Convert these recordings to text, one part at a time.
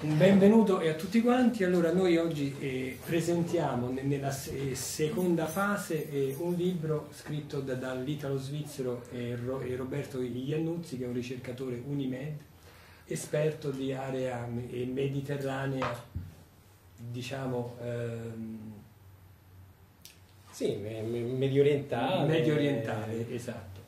Un benvenuto a tutti quanti. Allora, noi oggi eh, presentiamo nella eh, seconda fase eh, un libro scritto da, dall'italo-svizzero eh, Roberto Iannuzzi, che è un ricercatore Unimed, esperto di area eh, mediterranea, diciamo. Ehm, sì, medio orientale. Medio orientale, esatto.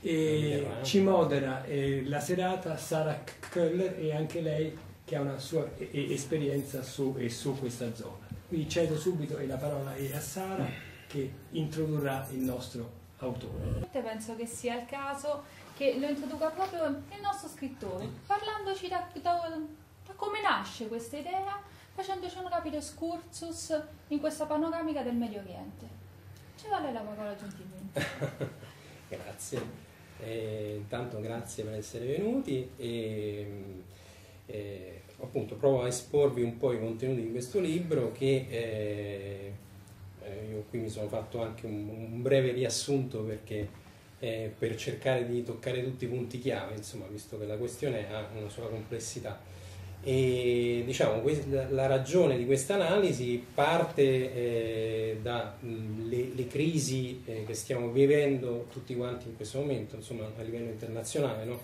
E ci modera eh, la serata Sara Köller e anche lei che ha una sua esperienza su, su questa zona. Quindi cedo subito la parola a Sara che introdurrà il nostro autore. Penso che sia il caso che lo introduca proprio il nostro scrittore, parlandoci da, da, da come nasce questa idea, facendoci un rapido excursus in questa panoramica del Medio Oriente. Ci vale la parola gentilmente. grazie. Eh, intanto grazie per essere venuti e eh, appunto provo a esporvi un po' i contenuti di questo libro che eh, eh, io qui mi sono fatto anche un, un breve riassunto perché eh, per cercare di toccare tutti i punti chiave, insomma, visto che la questione ha una sua complessità. E diciamo, la ragione di questa analisi parte eh, dalle crisi eh, che stiamo vivendo tutti quanti in questo momento, insomma, a livello internazionale, no?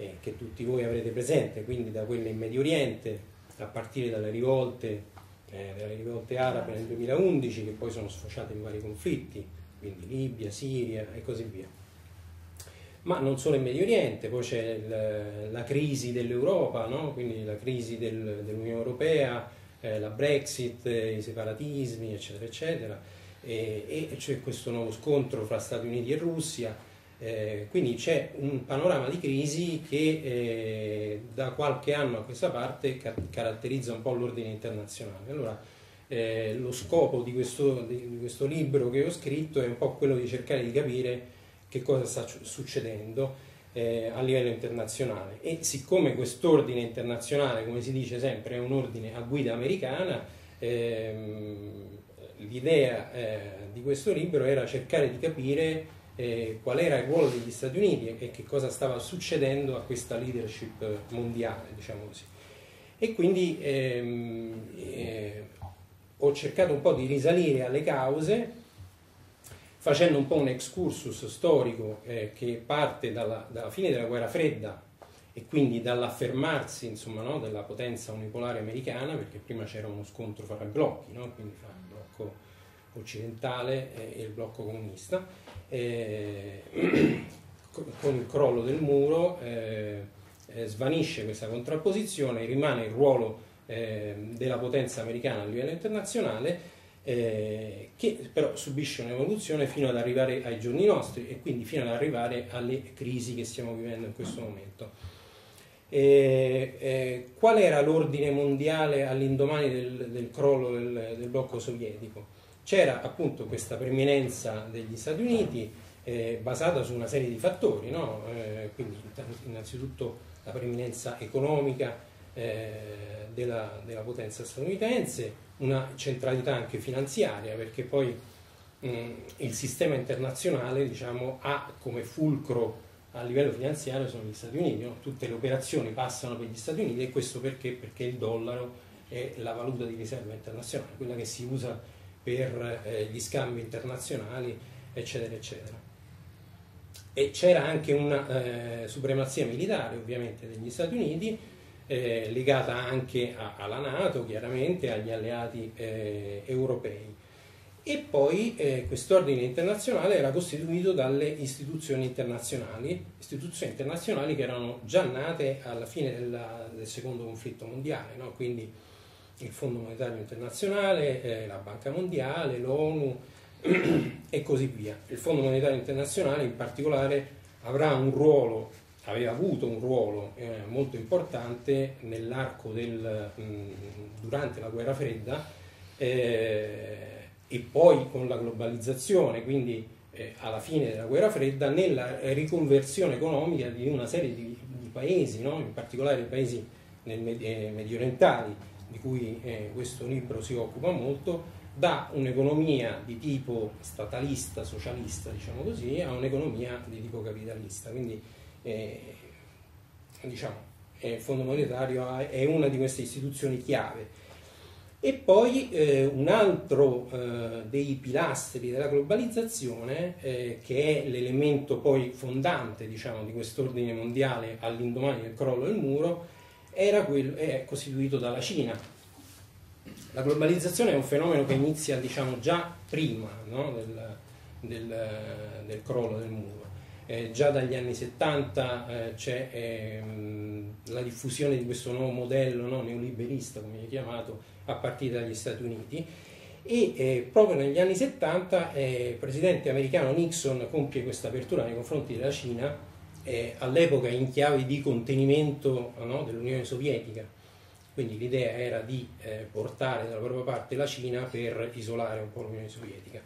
Eh, che tutti voi avrete presente, quindi da quelle in Medio Oriente, a partire dalle rivolte, eh, dalle rivolte arabe nel 2011, che poi sono sfociate in vari conflitti, quindi Libia, Siria e così via. Ma non solo in Medio Oriente, poi c'è il, la crisi dell'Europa, no? quindi la crisi del, dell'Unione Europea, eh, la Brexit, eh, i separatismi, eccetera, eccetera, e, e c'è questo nuovo scontro fra Stati Uniti e Russia eh, quindi c'è un panorama di crisi che eh, da qualche anno a questa parte ca- caratterizza un po' l'ordine internazionale. Allora, eh, lo scopo di questo, di questo, libro che ho scritto è un po' quello di cercare di capire che cosa sta succedendo eh, a livello internazionale. E siccome quest'ordine internazionale, come si dice sempre, è un ordine a guida americana, ehm, l'idea eh, di questo libro era cercare di capire eh, qual era il ruolo degli Stati Uniti e che cosa stava succedendo a questa leadership mondiale, diciamo così. E quindi ehm, eh, ho cercato un po' di risalire alle cause facendo un po' un excursus storico eh, che parte dalla, dalla, fine della guerra fredda e quindi dall'affermarsi insomma, no, della potenza unipolare americana, perché prima c'era uno scontro fra blocchi, no? quindi fra il blocco occidentale e il blocco comunista, con il crollo del muro eh, eh, svanisce questa contrapposizione, rimane il ruolo eh, della potenza americana a livello internazionale, eh, che però subisce un'evoluzione fino ad arrivare ai giorni nostri e quindi fino ad arrivare alle crisi che stiamo vivendo in questo momento. Eh, eh, qual era l'ordine mondiale all'indomani del, del crollo del, del blocco sovietico? C'era appunto questa preminenza degli Stati Uniti eh, basata su una serie di fattori, no? eh, quindi innanzitutto la preminenza economica eh, della, della, potenza statunitense, una centralità anche finanziaria, perché poi mh, il sistema internazionale diciamo, ha come fulcro a livello finanziario sono gli Stati Uniti, no? tutte le operazioni passano per gli Stati Uniti e questo perché? Perché il dollaro è la valuta di riserva internazionale, quella che si usa per eh, gli scambi internazionali, eccetera, eccetera. E c'era anche una eh, supremazia militare, ovviamente, degli Stati Uniti, eh, legata anche a, alla Nato, chiaramente, agli alleati eh, europei. E poi eh, quest'ordine internazionale era costituito dalle istituzioni internazionali, istituzioni internazionali che erano già nate alla fine della, del secondo conflitto mondiale, no? quindi il Fondo Monetario Internazionale, eh, la Banca Mondiale, l'ONU e così via. Il Fondo Monetario Internazionale in particolare avrà un ruolo, aveva avuto un ruolo eh, molto importante nell'arco del, mh, mm, durante la guerra fredda eh, e poi con la globalizzazione, quindi eh, alla fine della guerra fredda, nella riconversione economica di una serie di, di paesi, no? in particolare i paesi nel, eh, medio orientali di cui eh, questo libro si occupa molto, da un'economia di tipo statalista, socialista, diciamo così, a un'economia di tipo capitalista. Quindi, eh, diciamo, il Fondo Monetario è una di queste istituzioni chiave. E poi eh, un altro eh, dei pilastri della globalizzazione, eh, che è l'elemento poi fondante diciamo, di quest'ordine mondiale all'indomani del crollo del muro, era quello, è costituito dalla Cina. La globalizzazione è un fenomeno che inizia diciamo, già prima no, del, del, del crollo del muro eh, già dagli anni 70 eh, c'è ehm, la diffusione di questo nuovo modello no, neoliberista, come viene chiamato, a partire dagli Stati Uniti e eh, proprio negli anni 70 eh, il presidente americano Nixon compie questa apertura nei confronti della Cina, eh, all'epoca in chiave di contenimento no, dell'Unione Sovietica. Quindi l'idea era di eh, portare dalla propria parte la Cina per isolare un po' l'Unione Sovietica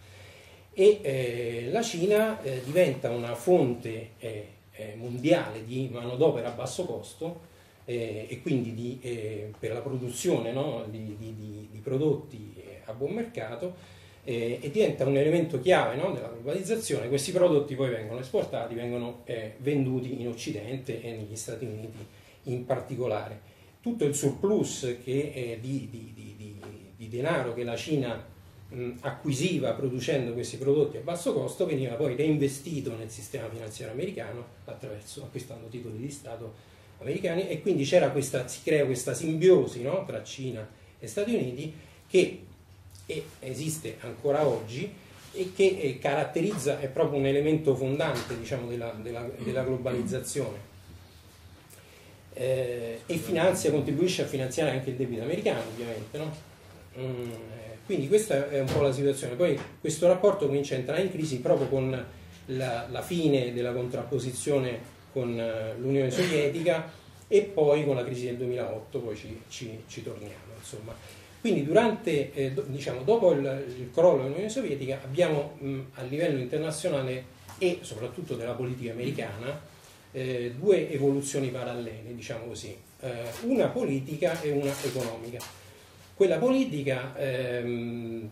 e eh, la Cina eh, diventa una fonte eh, eh mondiale di manodopera a basso costo e quindi di, per la produzione no, di, di, di, prodotti a buon mercato e diventa un elemento chiave no, della globalizzazione. Questi prodotti poi vengono esportati, vengono venduti in Occidente e negli Stati Uniti in particolare. Tutto il surplus che, di denaro che la Cina acquisiva producendo questi prodotti a basso costo veniva poi reinvestito nel sistema finanziario americano attraverso acquistando titoli di Stato americani e quindi questa, si crea questa simbiosi no, tra Cina e Stati Uniti che esiste ancora oggi e che eh, caratterizza, è proprio un elemento fondante diciamo, della, della, della, globalizzazione eh, e finanzia, contribuisce a finanziare anche il debito americano ovviamente. No? Mm, quindi questa è un po' la situazione. Poi questo rapporto comincia a entrare in crisi proprio con la, la fine della contrapposizione con uh, l'Unione Sovietica e poi con la crisi del 2008, poi ci, ci, ci torniamo. Insomma. Quindi durante, eh, diciamo, dopo il, il, crollo dell'Unione Sovietica abbiamo mh, a livello internazionale e soprattutto della politica americana eh, due evoluzioni parallele, diciamo così, eh, una politica e una economica. Quella politica ehm,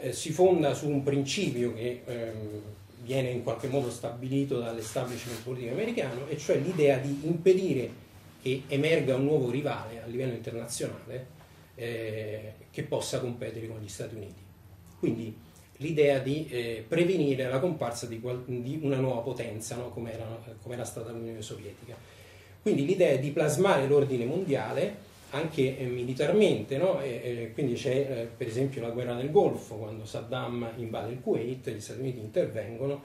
eh, si fonda su un principio che ehm, viene in qualche modo stabilito dall'establishment politico americano, e cioè l'idea di impedire che emerga un nuovo rivale a livello internazionale eh, che possa competere con gli Stati Uniti. Quindi l'idea di eh, prevenire la comparsa di, di, una nuova potenza, no? come, era, come era stata l'Unione Sovietica. Quindi l'idea è di plasmare l'ordine mondiale anche eh, militarmente, no? e, quindi c'è eh, per esempio la guerra del Golfo, quando Saddam invade il Kuwait, gli Stati Uniti intervengono,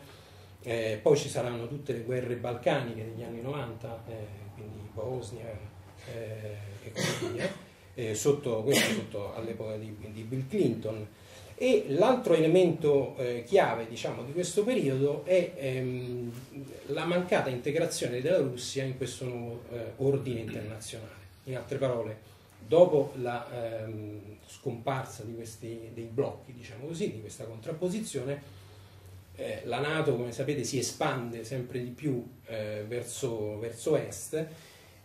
eh, poi ci saranno tutte le guerre balcaniche degli anni 90, eh, quindi Bosnia e così via, eh, sotto, questo sotto all'epoca di, di, Bill Clinton. E l'altro elemento chiave diciamo, di questo periodo è ehm, la mancata integrazione della Russia in questo nuovo ordine internazionale. In altre parole, dopo la ehm, scomparsa questi, dei blocchi, diciamo così, di questa contrapposizione, eh, la Nato, come sapete, si espande sempre di più eh, verso, verso, est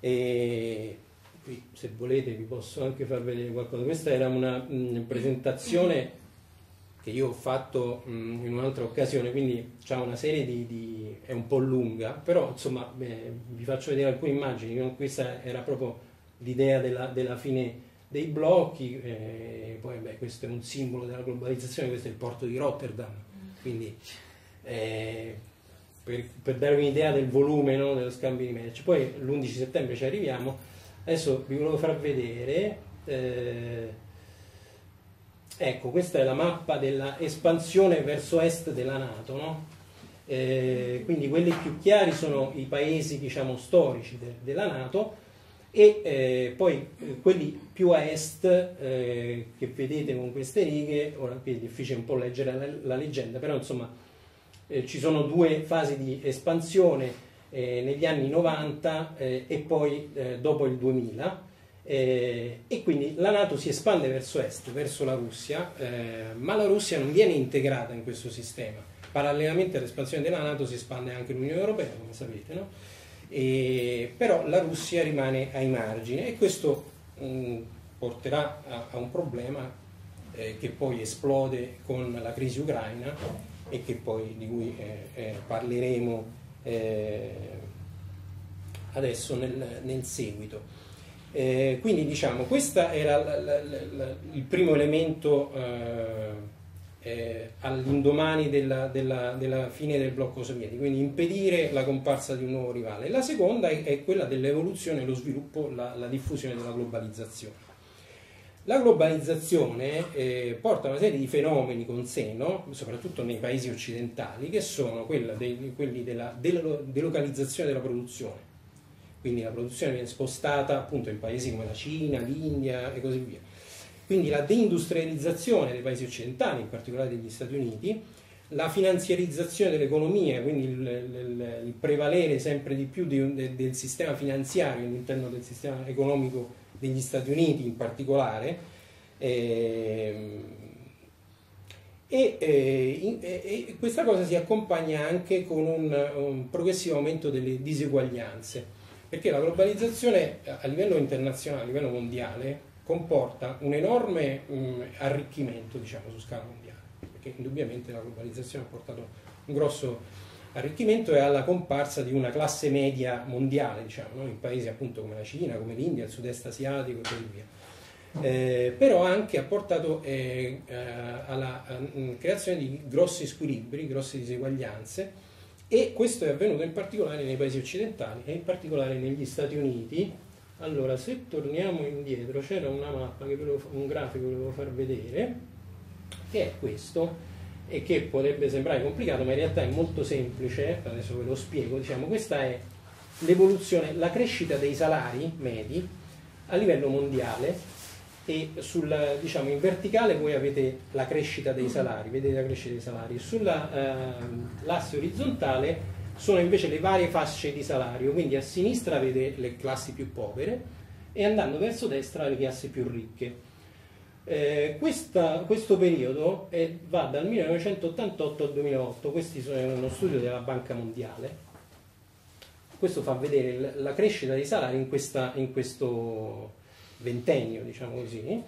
e qui, se volete, vi posso anche far vedere qualcosa. Questa era una mh, presentazione che io ho fatto mh, in un'altra occasione, quindi c'è una serie di, di, è un po' lunga, però insomma beh, vi faccio vedere alcune immagini, questa era proprio l'idea della, della fine dei blocchi, eh, poi beh, questo è un simbolo della globalizzazione, questo è il porto di Rotterdam, quindi eh, per, per, dare un'idea del volume no, dello scambio di merci. Poi l'11 settembre ci arriviamo, adesso vi volevo far vedere, eh, ecco questa è la mappa dell'espansione verso est della Nato, no? eh, quindi quelli più chiari sono i paesi diciamo, storici de, della Nato, e eh, poi eh, quelli più a est eh, che vedete con queste righe, ora qui è difficile un po' leggere la, la leggenda, però insomma eh, ci sono due fasi di espansione eh, negli anni 90 eh, e poi dopo il 2000 e quindi la Nato si espande verso est, verso la Russia, ma la Russia non viene integrata in questo sistema. Parallelamente all'espansione della Nato si espande anche l'Unione Europea, come sapete, no? E, però la Russia rimane ai margini e questo mh, mm, porterà a, a, un problema eh, che poi esplode con la crisi ucraina e poi, di cui eh, eh, parleremo eh, adesso nel, nel seguito. Eh, quindi diciamo, questo era l- l- l- il primo elemento eh, eh, all'indomani della, della, della, fine del blocco sovietico, quindi impedire la comparsa di un nuovo rivale. La seconda è, è quella dell'evoluzione, lo sviluppo, la, la, diffusione della globalizzazione. La globalizzazione eh, porta una serie di fenomeni con sé, no? soprattutto nei paesi occidentali, che sono dei, quelli della delocalizzazione della produzione. Quindi la produzione viene spostata appunto in paesi come la Cina, l'India e così via quindi la deindustrializzazione dei paesi occidentali, in particolare degli Stati Uniti, la finanziarizzazione dell'economia, quindi il, il, il prevalere sempre di più di, de, del sistema finanziario all'interno del sistema economico degli Stati Uniti in particolare, eh, e, eh, e, questa cosa si accompagna anche con un, un progressivo aumento delle diseguaglianze, perché la globalizzazione a livello internazionale, a livello mondiale, comporta un enorme mh, arricchimento diciamo, su scala mondiale, perché indubbiamente la globalizzazione ha portato un grosso arricchimento e alla comparsa di una classe media mondiale, diciamo, no? in paesi appunto come la Cina, come l'India, il sud-est asiatico e così via. Eh, però anche ha portato eh, eh alla uh, creazione di grossi squilibri, grosse diseguaglianze e questo è avvenuto in particolare nei paesi occidentali e in particolare negli Stati Uniti allora, se torniamo indietro, c'era una mappa, volevo, un grafico che volevo far vedere, che è questo, e che potrebbe sembrare complicato, ma in realtà è molto semplice, adesso ve lo spiego, diciamo, questa è l'evoluzione, la crescita dei salari medi a livello mondiale e sul, diciamo, in verticale voi avete la crescita dei salari, vedete la crescita dei salari, sull'asse eh, orizzontale sono invece le varie fasce di salario, quindi a sinistra vede le classi più povere e andando verso destra le classi più ricche. Eh, questa, questo periodo è, va dal 1988 al 2008, questo è uno studio della Banca Mondiale, questo fa vedere la crescita dei salari in, questa, in questo ventennio, diciamo così,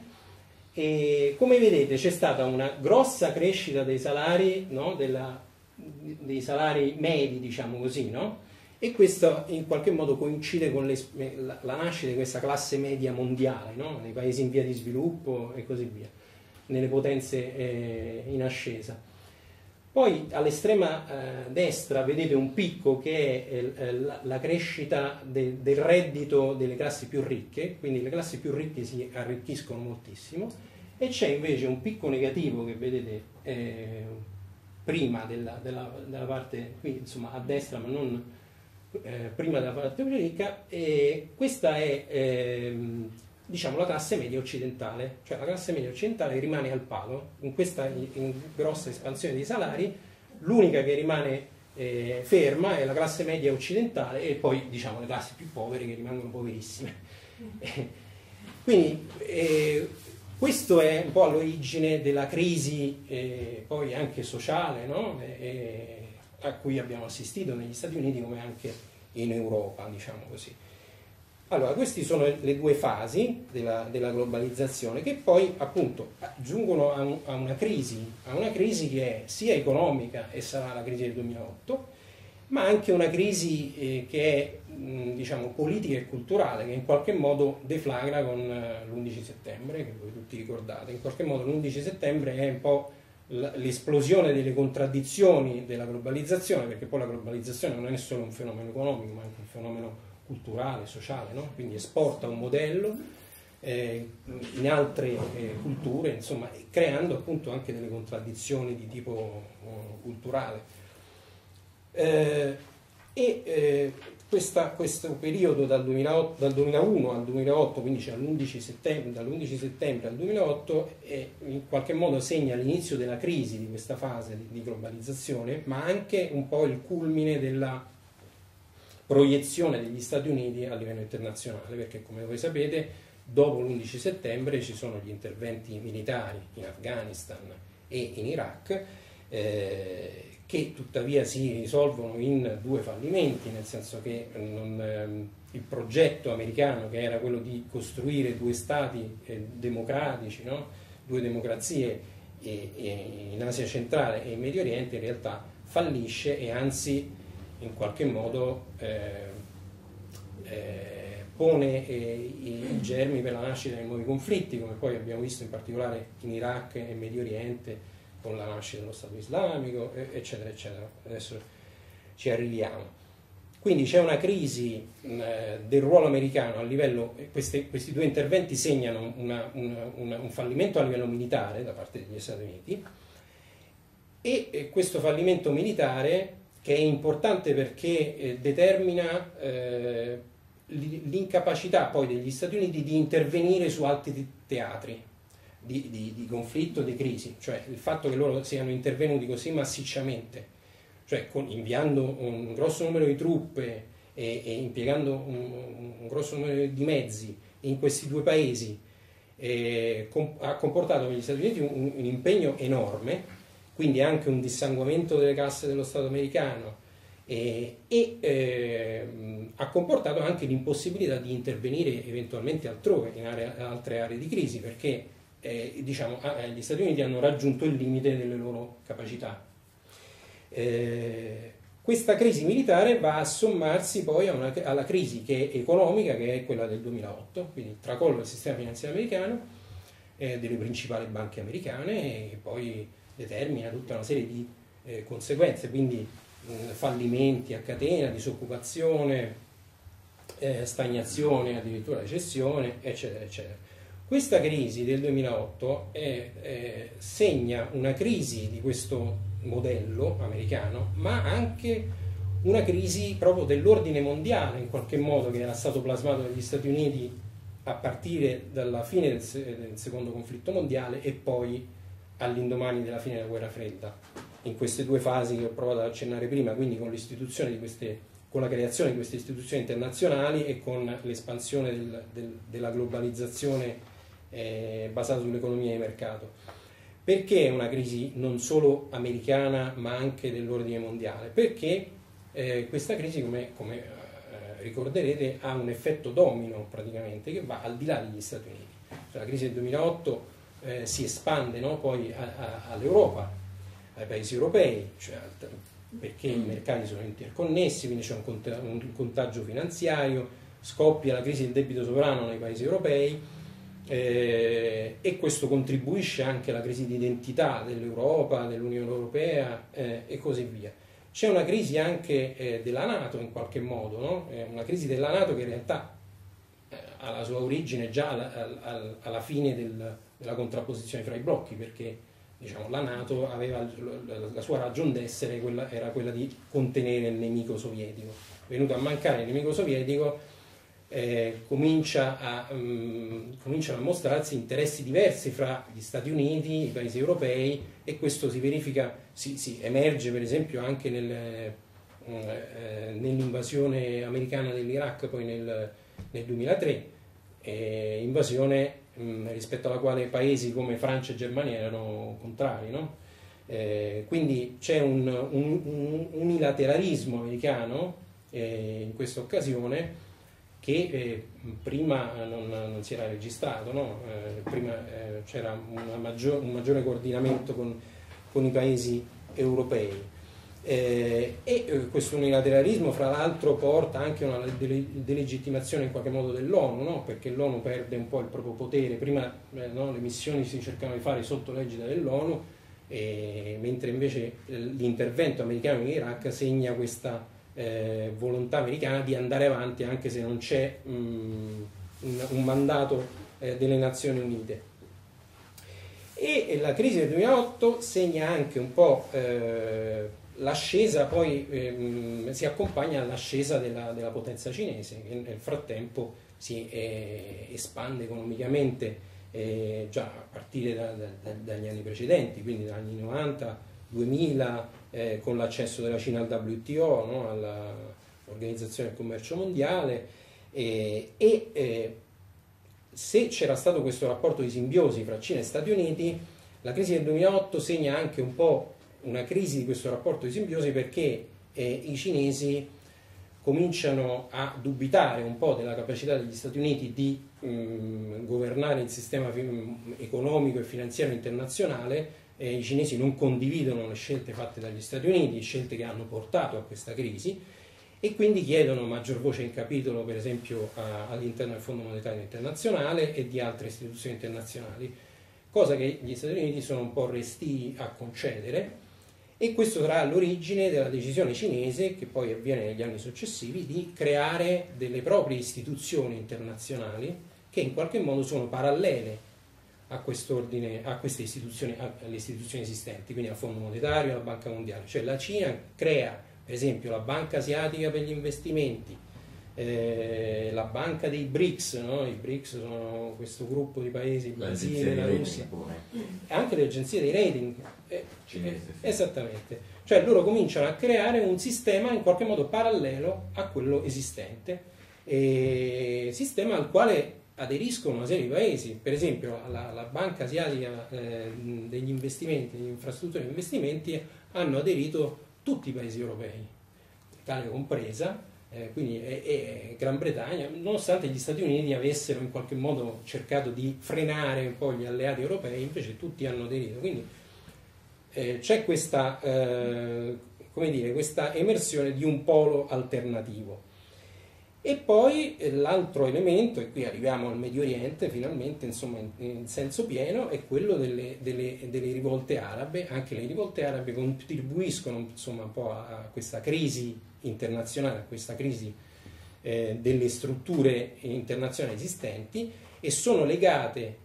e come vedete c'è stata una grossa crescita dei salari no, della dei salari medi, diciamo così, no? E questo in qualche modo coincide con le, la, la, nascita di questa classe media mondiale, no? nei paesi in via di sviluppo e così via, nelle potenze eh, in ascesa. Poi all'estrema eh, destra vedete un picco che è eh, la, la, crescita de, del reddito delle classi più ricche, quindi le classi più ricche si arricchiscono moltissimo, e c'è invece un picco negativo che vedete eh, prima della, della, della, parte qui, insomma a destra, ma non eh, prima della parte ricca, e questa è eh, diciamo la classe media occidentale, cioè la classe media occidentale rimane al palo in questa in grossa espansione dei salari, l'unica che rimane eh, ferma è la classe media occidentale e poi diciamo le classi più povere che rimangono poverissime. Quindi eh, questo è un po' all'origine della crisi eh, poi anche sociale no? eh, a cui abbiamo assistito negli Stati Uniti come anche in Europa, diciamo così. Allora, queste sono le due fasi della, della globalizzazione che poi appunto giungono a, un, a, una crisi, a una crisi che è sia economica e sarà la crisi del 2008, ma anche una crisi eh, che è diciamo, politica e culturale che in qualche modo deflagra con eh, l'11 settembre, che voi tutti ricordate. In qualche modo l'11 settembre è un po' l'esplosione delle contraddizioni della globalizzazione, perché poi la globalizzazione non è solo un fenomeno economico, ma anche un fenomeno culturale, sociale, no? quindi esporta un modello eh, in altre eh, culture, insomma, creando appunto anche delle contraddizioni di tipo uh, culturale. Eh, e eh, questa, questo periodo dal, 2008, dal, 2001 al 2008, quindi cioè dall'11 settembre, dall'11 settembre al 2008, è, in qualche modo segna l'inizio della crisi di questa fase di, di globalizzazione, ma anche un po' il culmine della proiezione degli Stati Uniti a livello internazionale, perché come voi sapete, dopo l'11 settembre ci sono gli interventi militari in Afghanistan e in Iraq. Eh, che tuttavia si risolvono in due fallimenti, nel senso che non, ehm, il progetto americano, che era quello di costruire due stati eh, democratici, no? due democrazie e, e in Asia centrale e in Medio Oriente, in realtà fallisce e anzi in qualche modo eh, eh, pone eh, i, germi per la nascita di nuovi conflitti, come poi abbiamo visto in particolare in Iraq e Medio Oriente con la nascita dello Stato islamico, eccetera, eccetera. Adesso ci arriviamo. Quindi c'è una crisi eh, del ruolo americano a livello, queste, questi due interventi segnano una, una, una, un fallimento a livello militare da parte degli Stati Uniti e questo fallimento militare che è importante perché eh, determina eh, l'incapacità poi degli Stati Uniti di intervenire su altri teatri di, di, di conflitto, di crisi, cioè il fatto che loro siano intervenuti così massicciamente cioè con, inviando un grosso numero di truppe e, e impiegando un, un, grosso numero di mezzi in questi due paesi, eh, com, ha comportato per gli Stati Uniti un, un, impegno enorme, quindi anche un dissanguamento delle casse dello Stato americano eh, e eh, ha comportato anche l'impossibilità di intervenire eventualmente altrove, in area, altre aree di crisi, perché eh, diciamo, gli Stati Uniti hanno raggiunto il limite delle loro capacità eh, questa crisi militare va a sommarsi poi una, alla crisi che economica, che è quella del 2008, quindi il tracollo del sistema finanziario americano, eh, delle principali banche americane, e poi determina tutta una serie di eh, conseguenze, quindi mh, fallimenti a catena, disoccupazione, eh, stagnazione, addirittura recessione, eccetera, eccetera. Questa crisi del 2008 segna una crisi di questo modello americano, ma anche una crisi proprio dell'ordine mondiale, in qualche modo, che era stato plasmato dagli Stati Uniti a partire dalla fine del, del secondo conflitto mondiale e poi all'indomani della fine della guerra fredda, in queste due fasi che ho provato ad accennare prima, quindi con queste con la creazione di queste istituzioni internazionali e con l'espansione del, del, della globalizzazione eh, basata sull'economia di mercato. Perché è una crisi non solo americana ma anche dell'ordine mondiale? Perché eh, questa crisi, come, come eh, ricorderete, ha un effetto domino praticamente che va al di là degli Stati Uniti. Cioè, la crisi del 2008 eh, si espande no, poi all'Europa, ai paesi europei, cioè, perché i mercati sono interconnessi, quindi c'è un contagio finanziario, scoppia la crisi del debito sovrano nei paesi europei eh, e questo contribuisce anche alla crisi di identità dell'Europa, dell'Unione Europea eh, e così via. C'è una crisi anche eh, della Nato in qualche modo, no? una crisi della Nato che in realtà eh, ha la sua origine già alla, alla, alla fine del, della contrapposizione fra i blocchi, perché diciamo, la Nato aveva la, sua ragione d'essere, quella, era quella di contenere il nemico sovietico. Venuto a mancare il nemico sovietico, eh, comincia a, um, cominciano a mostrarsi interessi diversi fra gli Stati Uniti, i paesi europei e questo si verifica, si, si emerge per esempio anche nel, eh, nell'invasione americana dell'Iraq poi nel, nel 2003, eh, invasione mh, rispetto alla quale paesi come Francia e Germania erano contrari. No? Eh, quindi c'è un, un, un unilateralismo americano eh, in questa occasione che eh, prima non, non, si era registrato, no? eh, prima eh, c'era maggior, un maggiore coordinamento con, con i paesi europei. Eh, e eh, questo unilateralismo, fra l'altro, porta anche a una delegittimazione in qualche modo dell'ONU, no? perché l'ONU perde un po' il proprio potere. Prima eh, no, le missioni si cercavano di fare sotto l'egida dell'ONU, mentre invece l'intervento americano in Iraq segna questa eh, volontà americana di andare avanti anche se non c'è mh, un, un, mandato eh, delle Nazioni Unite. E la crisi del 2008 segna anche un po' eh, l'ascesa, poi ehm, si accompagna all'ascesa della, della, potenza cinese che nel frattempo si eh, espande economicamente eh, già a partire da, da, dagli anni precedenti, quindi dagli anni 90, 2000, eh, con l'accesso della Cina al WTO, no? all'Organizzazione del Commercio Mondiale, eh, e eh, se c'era stato questo rapporto di simbiosi fra Cina e Stati Uniti, la crisi del 2008 segna anche un po' una crisi di questo rapporto di simbiosi perché eh, i cinesi cominciano a dubitare un po' della capacità degli Stati Uniti di mh, mm, governare il sistema economico e finanziario internazionale eh, i cinesi non condividono le scelte fatte dagli Stati Uniti, scelte che hanno portato a questa crisi, e quindi chiedono maggior voce in capitolo, per esempio, a, all'interno del Fondo Monetario Internazionale e di altre istituzioni internazionali, cosa che gli Stati Uniti sono un po' resti a concedere. E questo sarà l'origine della decisione cinese, che poi avviene negli anni successivi, di creare delle proprie istituzioni internazionali che in qualche modo sono parallele a quest'ordine, a queste istituzioni, alle istituzioni esistenti, quindi al Fondo Monetario, alla Banca Mondiale. Cioè la Cina crea, per esempio, la Banca Asiatica per gli investimenti, eh, la banca dei BRICS, no? i BRICS sono questo gruppo di paesi, il Brasile, la Russia, e anche le agenzie dei rating. Eh, Cinese. Esattamente. Cioè loro cominciano a creare un sistema in qualche modo parallelo a quello esistente, sistema al quale aderiscono una serie di paesi, per esempio la, la Banca Asiatica eh, degli investimenti, degli infrastrutture e investimenti hanno aderito tutti i paesi europei, Italia compresa, eh, quindi e, e, Gran Bretagna, nonostante gli Stati Uniti avessero in qualche modo cercato di frenare un po' gli alleati europei, invece tutti hanno aderito. Quindi eh, c'è questa, eh, dire, questa emersione di un polo alternativo. E poi eh, l'altro elemento, e qui arriviamo al Medio Oriente finalmente, insomma in, in senso pieno, è quello delle, delle, delle, rivolte arabe. Anche le rivolte arabe contribuiscono insomma, un po' a, questa crisi internazionale, a questa crisi eh, delle strutture internazionali esistenti e sono legate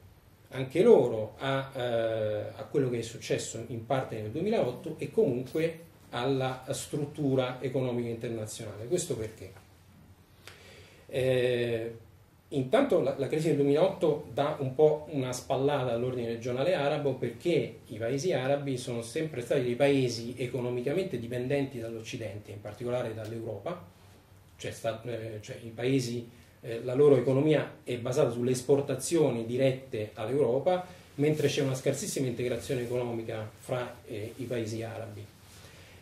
anche loro a, eh, a quello che è successo in parte nel 2008 e comunque alla struttura economica internazionale. Questo perché? Eh, intanto la, la, crisi del 2008 dà un po' una spallata all'ordine regionale arabo perché i paesi arabi sono sempre stati dei paesi economicamente dipendenti dall'Occidente, in particolare dall'Europa, cioè, sta, eh, cioè i paesi, eh, la loro economia è basata sulle esportazioni dirette all'Europa, mentre c'è una scarsissima integrazione economica fra eh, i paesi arabi.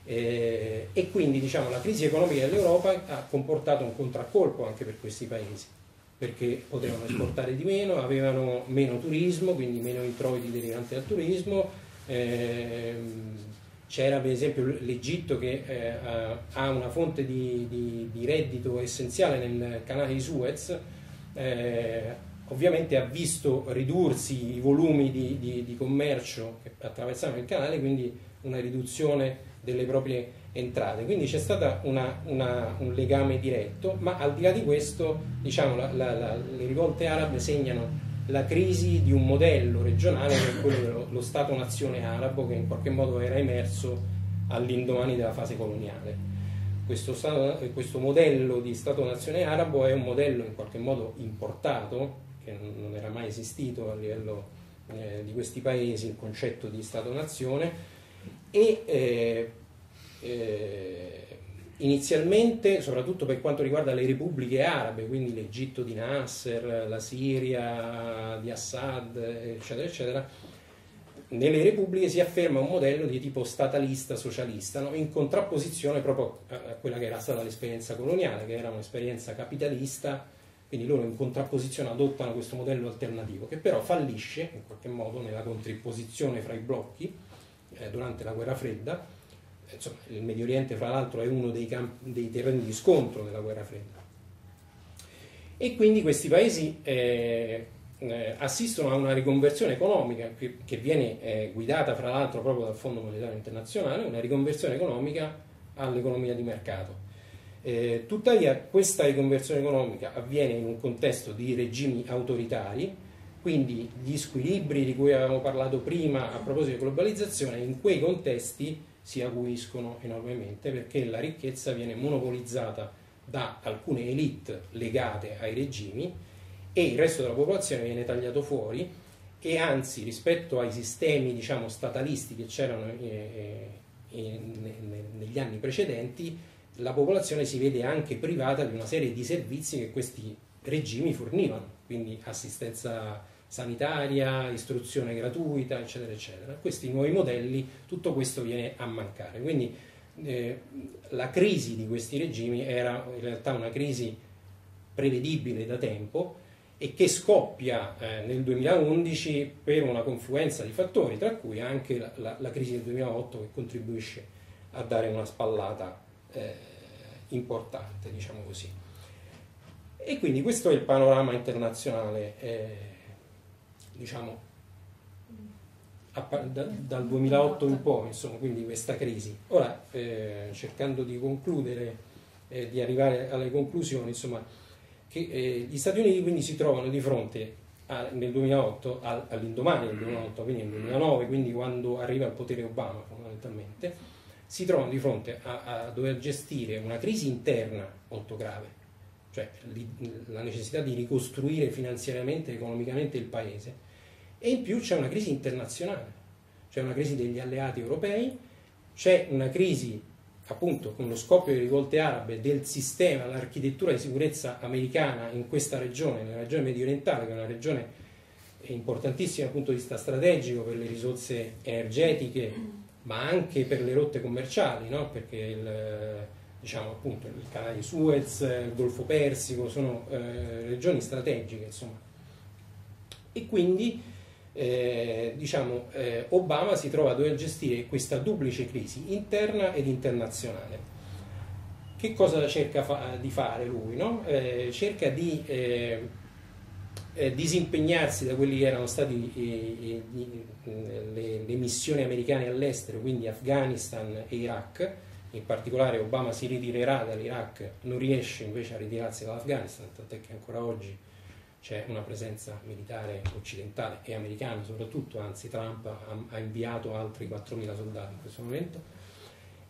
Eh, e quindi diciamo, la crisi economica dell'Europa ha comportato un contraccolpo anche per questi paesi, perché potevano esportare di meno, avevano meno turismo, quindi meno introiti derivanti dal turismo. Eh, c'era per esempio l'Egitto che eh, ha una fonte di, di, di, reddito essenziale nel canale di Suez, eh, ovviamente ha visto ridursi i volumi di, di commercio che attraversavano il canale, quindi una riduzione delle proprie entrate. Quindi c'è stato un legame diretto, ma al di là di questo diciamo, la, la, la, le rivolte arabe segnano la crisi di un modello regionale che è quello dello Stato-nazione arabo che in qualche modo era emerso all'indomani della fase coloniale. Questo, stato, questo modello di Stato-nazione arabo è un modello in qualche modo importato, che non era mai esistito a livello eh, di questi paesi, il concetto di Stato-nazione, e eh, eh, inizialmente, soprattutto per quanto riguarda le repubbliche arabe, quindi l'Egitto di Nasser, la Siria di Assad, eccetera, eccetera, nelle repubbliche si afferma un modello di tipo statalista socialista, no? in contrapposizione proprio a quella che era stata l'esperienza coloniale, che era un'esperienza capitalista, quindi loro in contrapposizione adottano questo modello alternativo, che però fallisce in qualche modo nella contrapposizione fra i blocchi eh, durante la guerra fredda. Eh, insomma, il Medio Oriente, fra l'altro, è uno dei, campi, dei terreni di scontro della guerra fredda. E quindi questi paesi eh, eh, assistono a una riconversione economica che, viene eh, guidata, fra l'altro, proprio dal Fondo Monetario Internazionale, una riconversione economica all'economia di mercato. Eh, tuttavia questa riconversione economica avviene in un contesto di regimi autoritari quindi gli squilibri di cui avevamo parlato prima a proposito di globalizzazione, in quei contesti si acuiscono enormemente perché la ricchezza viene monopolizzata da alcune elite legate ai regimi e il resto della popolazione viene tagliato fuori e anzi rispetto ai sistemi diciamo, statalisti che c'erano eh, eh, negli anni precedenti la popolazione si vede anche privata di una serie di servizi che questi regimi fornivano, quindi assistenza sanitaria, istruzione gratuita, eccetera, eccetera. Questi nuovi modelli, tutto questo viene a mancare. Quindi eh, la crisi di questi regimi era in realtà una crisi prevedibile da tempo e che scoppia eh, nel 2011 per una confluenza di fattori, tra cui anche la, la, la, crisi del 2008 che contribuisce a dare una spallata eh, importante, diciamo così. E quindi questo è il panorama internazionale, eh, diciamo, da, dal 2008 in poi, insomma, quindi questa crisi. Ora, eh, cercando di concludere, eh, di arrivare alle conclusioni, insomma, che eh, gli Stati Uniti quindi si trovano di fronte a, nel 2008, a, all'indomani del 2008, quindi nel 2009, quindi quando arriva al potere Obama fondamentalmente, si trovano di fronte a, a dover gestire una crisi interna molto grave, cioè la necessità di ricostruire finanziariamente e economicamente il paese, e in più c'è una crisi internazionale, c'è una crisi degli alleati europei, c'è una crisi appunto con lo scoppio di rivolte arabe del sistema, l'architettura di sicurezza americana in questa regione, nella regione medio orientale, che è una regione importantissima dal punto di vista strategico per le risorse energetiche, ma anche per le rotte commerciali, no? perché il, diciamo, appunto, il canale di Suez, il Golfo Persico sono eh, regioni strategiche, insomma. E quindi eh, diciamo, eh, Obama si trova a dover gestire questa duplice crisi interna ed internazionale. Che cosa cerca fa- di fare lui? No? Eh, cerca di eh, eh, disimpegnarsi da quelli che erano state le, le missioni americane all'estero, quindi Afghanistan e Iraq, in particolare Obama si ritirerà dall'Iraq, non riesce invece a ritirarsi dall'Afghanistan, tant'è che ancora oggi c'è una presenza militare occidentale e americana soprattutto, anzi Trump ha, ha inviato altri 4.000 soldati in questo momento,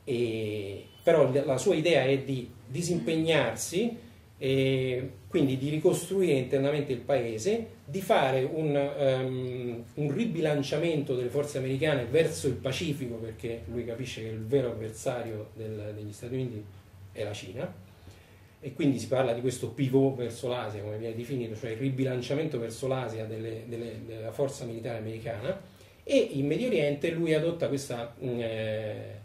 e, però la sua idea è di disimpegnarsi e quindi di ricostruire internamente il paese, di fare un, um, un, ribilanciamento delle forze americane verso il Pacifico, perché lui capisce che il vero avversario del, degli Stati Uniti è la Cina, e quindi si parla di questo pivot verso l'Asia, come viene definito, cioè il ribilanciamento verso l'Asia delle, delle, della forza militare americana. E in Medio Oriente lui adotta questa, mm, eh,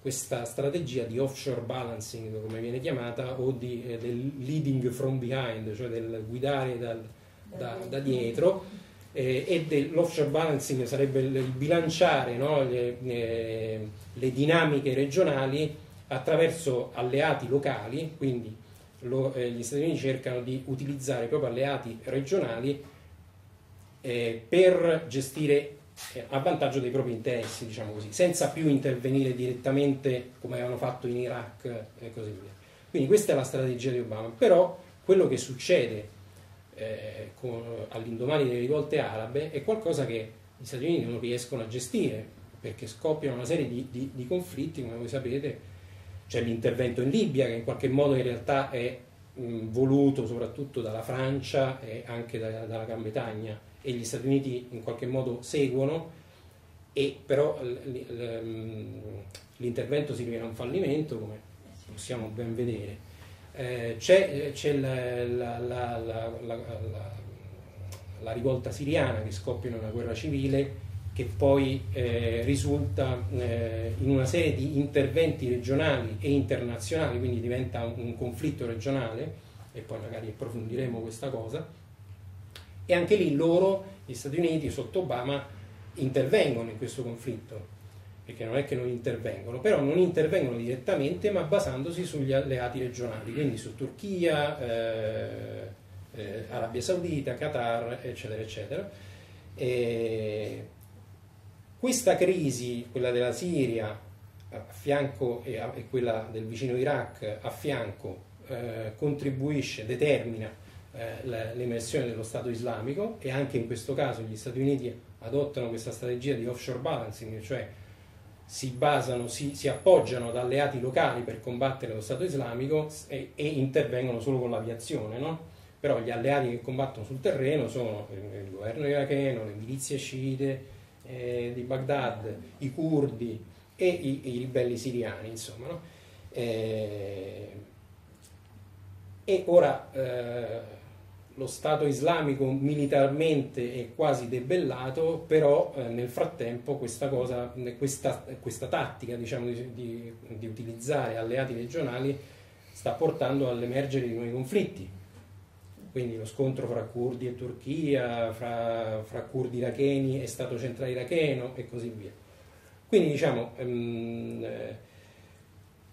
questa strategia di offshore balancing, come viene chiamata, o di, eh, del leading from behind, cioè del guidare dal, da, da, dietro, eh, e dell'offshore balancing sarebbe il bilanciare no, le, eh, le dinamiche regionali attraverso alleati locali, quindi lo, eh, gli Stati Uniti cercano di utilizzare i propri alleati regionali eh, per gestire eh, a vantaggio dei propri interessi, diciamo così, senza più intervenire direttamente come avevano fatto in Iraq e così via. Quindi questa è la strategia di Obama, però quello che succede eh, con, all'indomani delle rivolte arabe è qualcosa che gli Stati Uniti non riescono a gestire perché scoppiano una serie di, di, di conflitti, come voi sapete, c'è l'intervento in Libia che in qualche modo in realtà è mh, voluto soprattutto dalla Francia e anche da, dalla Gran Bretagna. E gli Stati Uniti in qualche modo seguono. E però l'intervento si rivela un fallimento come possiamo ben vedere. Eh, c'è, c'è la, la, la, la, rivolta siriana che scoppia in una guerra civile che poi eh, risulta eh, in una serie di interventi regionali e internazionali, quindi diventa un, conflitto regionale, e poi magari approfondiremo questa cosa, e anche lì loro, gli Stati Uniti, sotto Obama, intervengono in questo conflitto, perché non è che non intervengono, però non intervengono direttamente, ma basandosi sugli alleati regionali, quindi su Turchia, eh, eh Arabia Saudita, Qatar, eccetera, eccetera. E questa crisi, quella della Siria a fianco e, a, e quella del vicino Iraq a fianco, eh, contribuisce, determina eh, l'emersione dello Stato islamico e anche in questo caso gli Stati Uniti adottano questa strategia di offshore balancing, cioè si basano, si, si appoggiano ad alleati locali per combattere lo Stato islamico e, e intervengono solo con l'aviazione, no? però gli alleati che combattono sul terreno sono il, il governo iracheno, le milizie sciite, eh, di Baghdad, i curdi e i, i ribelli siriani, insomma. No? Eh, e ora eh, lo Stato islamico militarmente è quasi debellato, però eh, nel frattempo questa, cosa, questa, questa tattica diciamo, di, di, di utilizzare alleati regionali sta portando all'emergere di nuovi conflitti quindi lo scontro fra curdi e Turchia, fra, fra curdi iracheni e Stato centrale iracheno e così via. Quindi diciamo, ehm,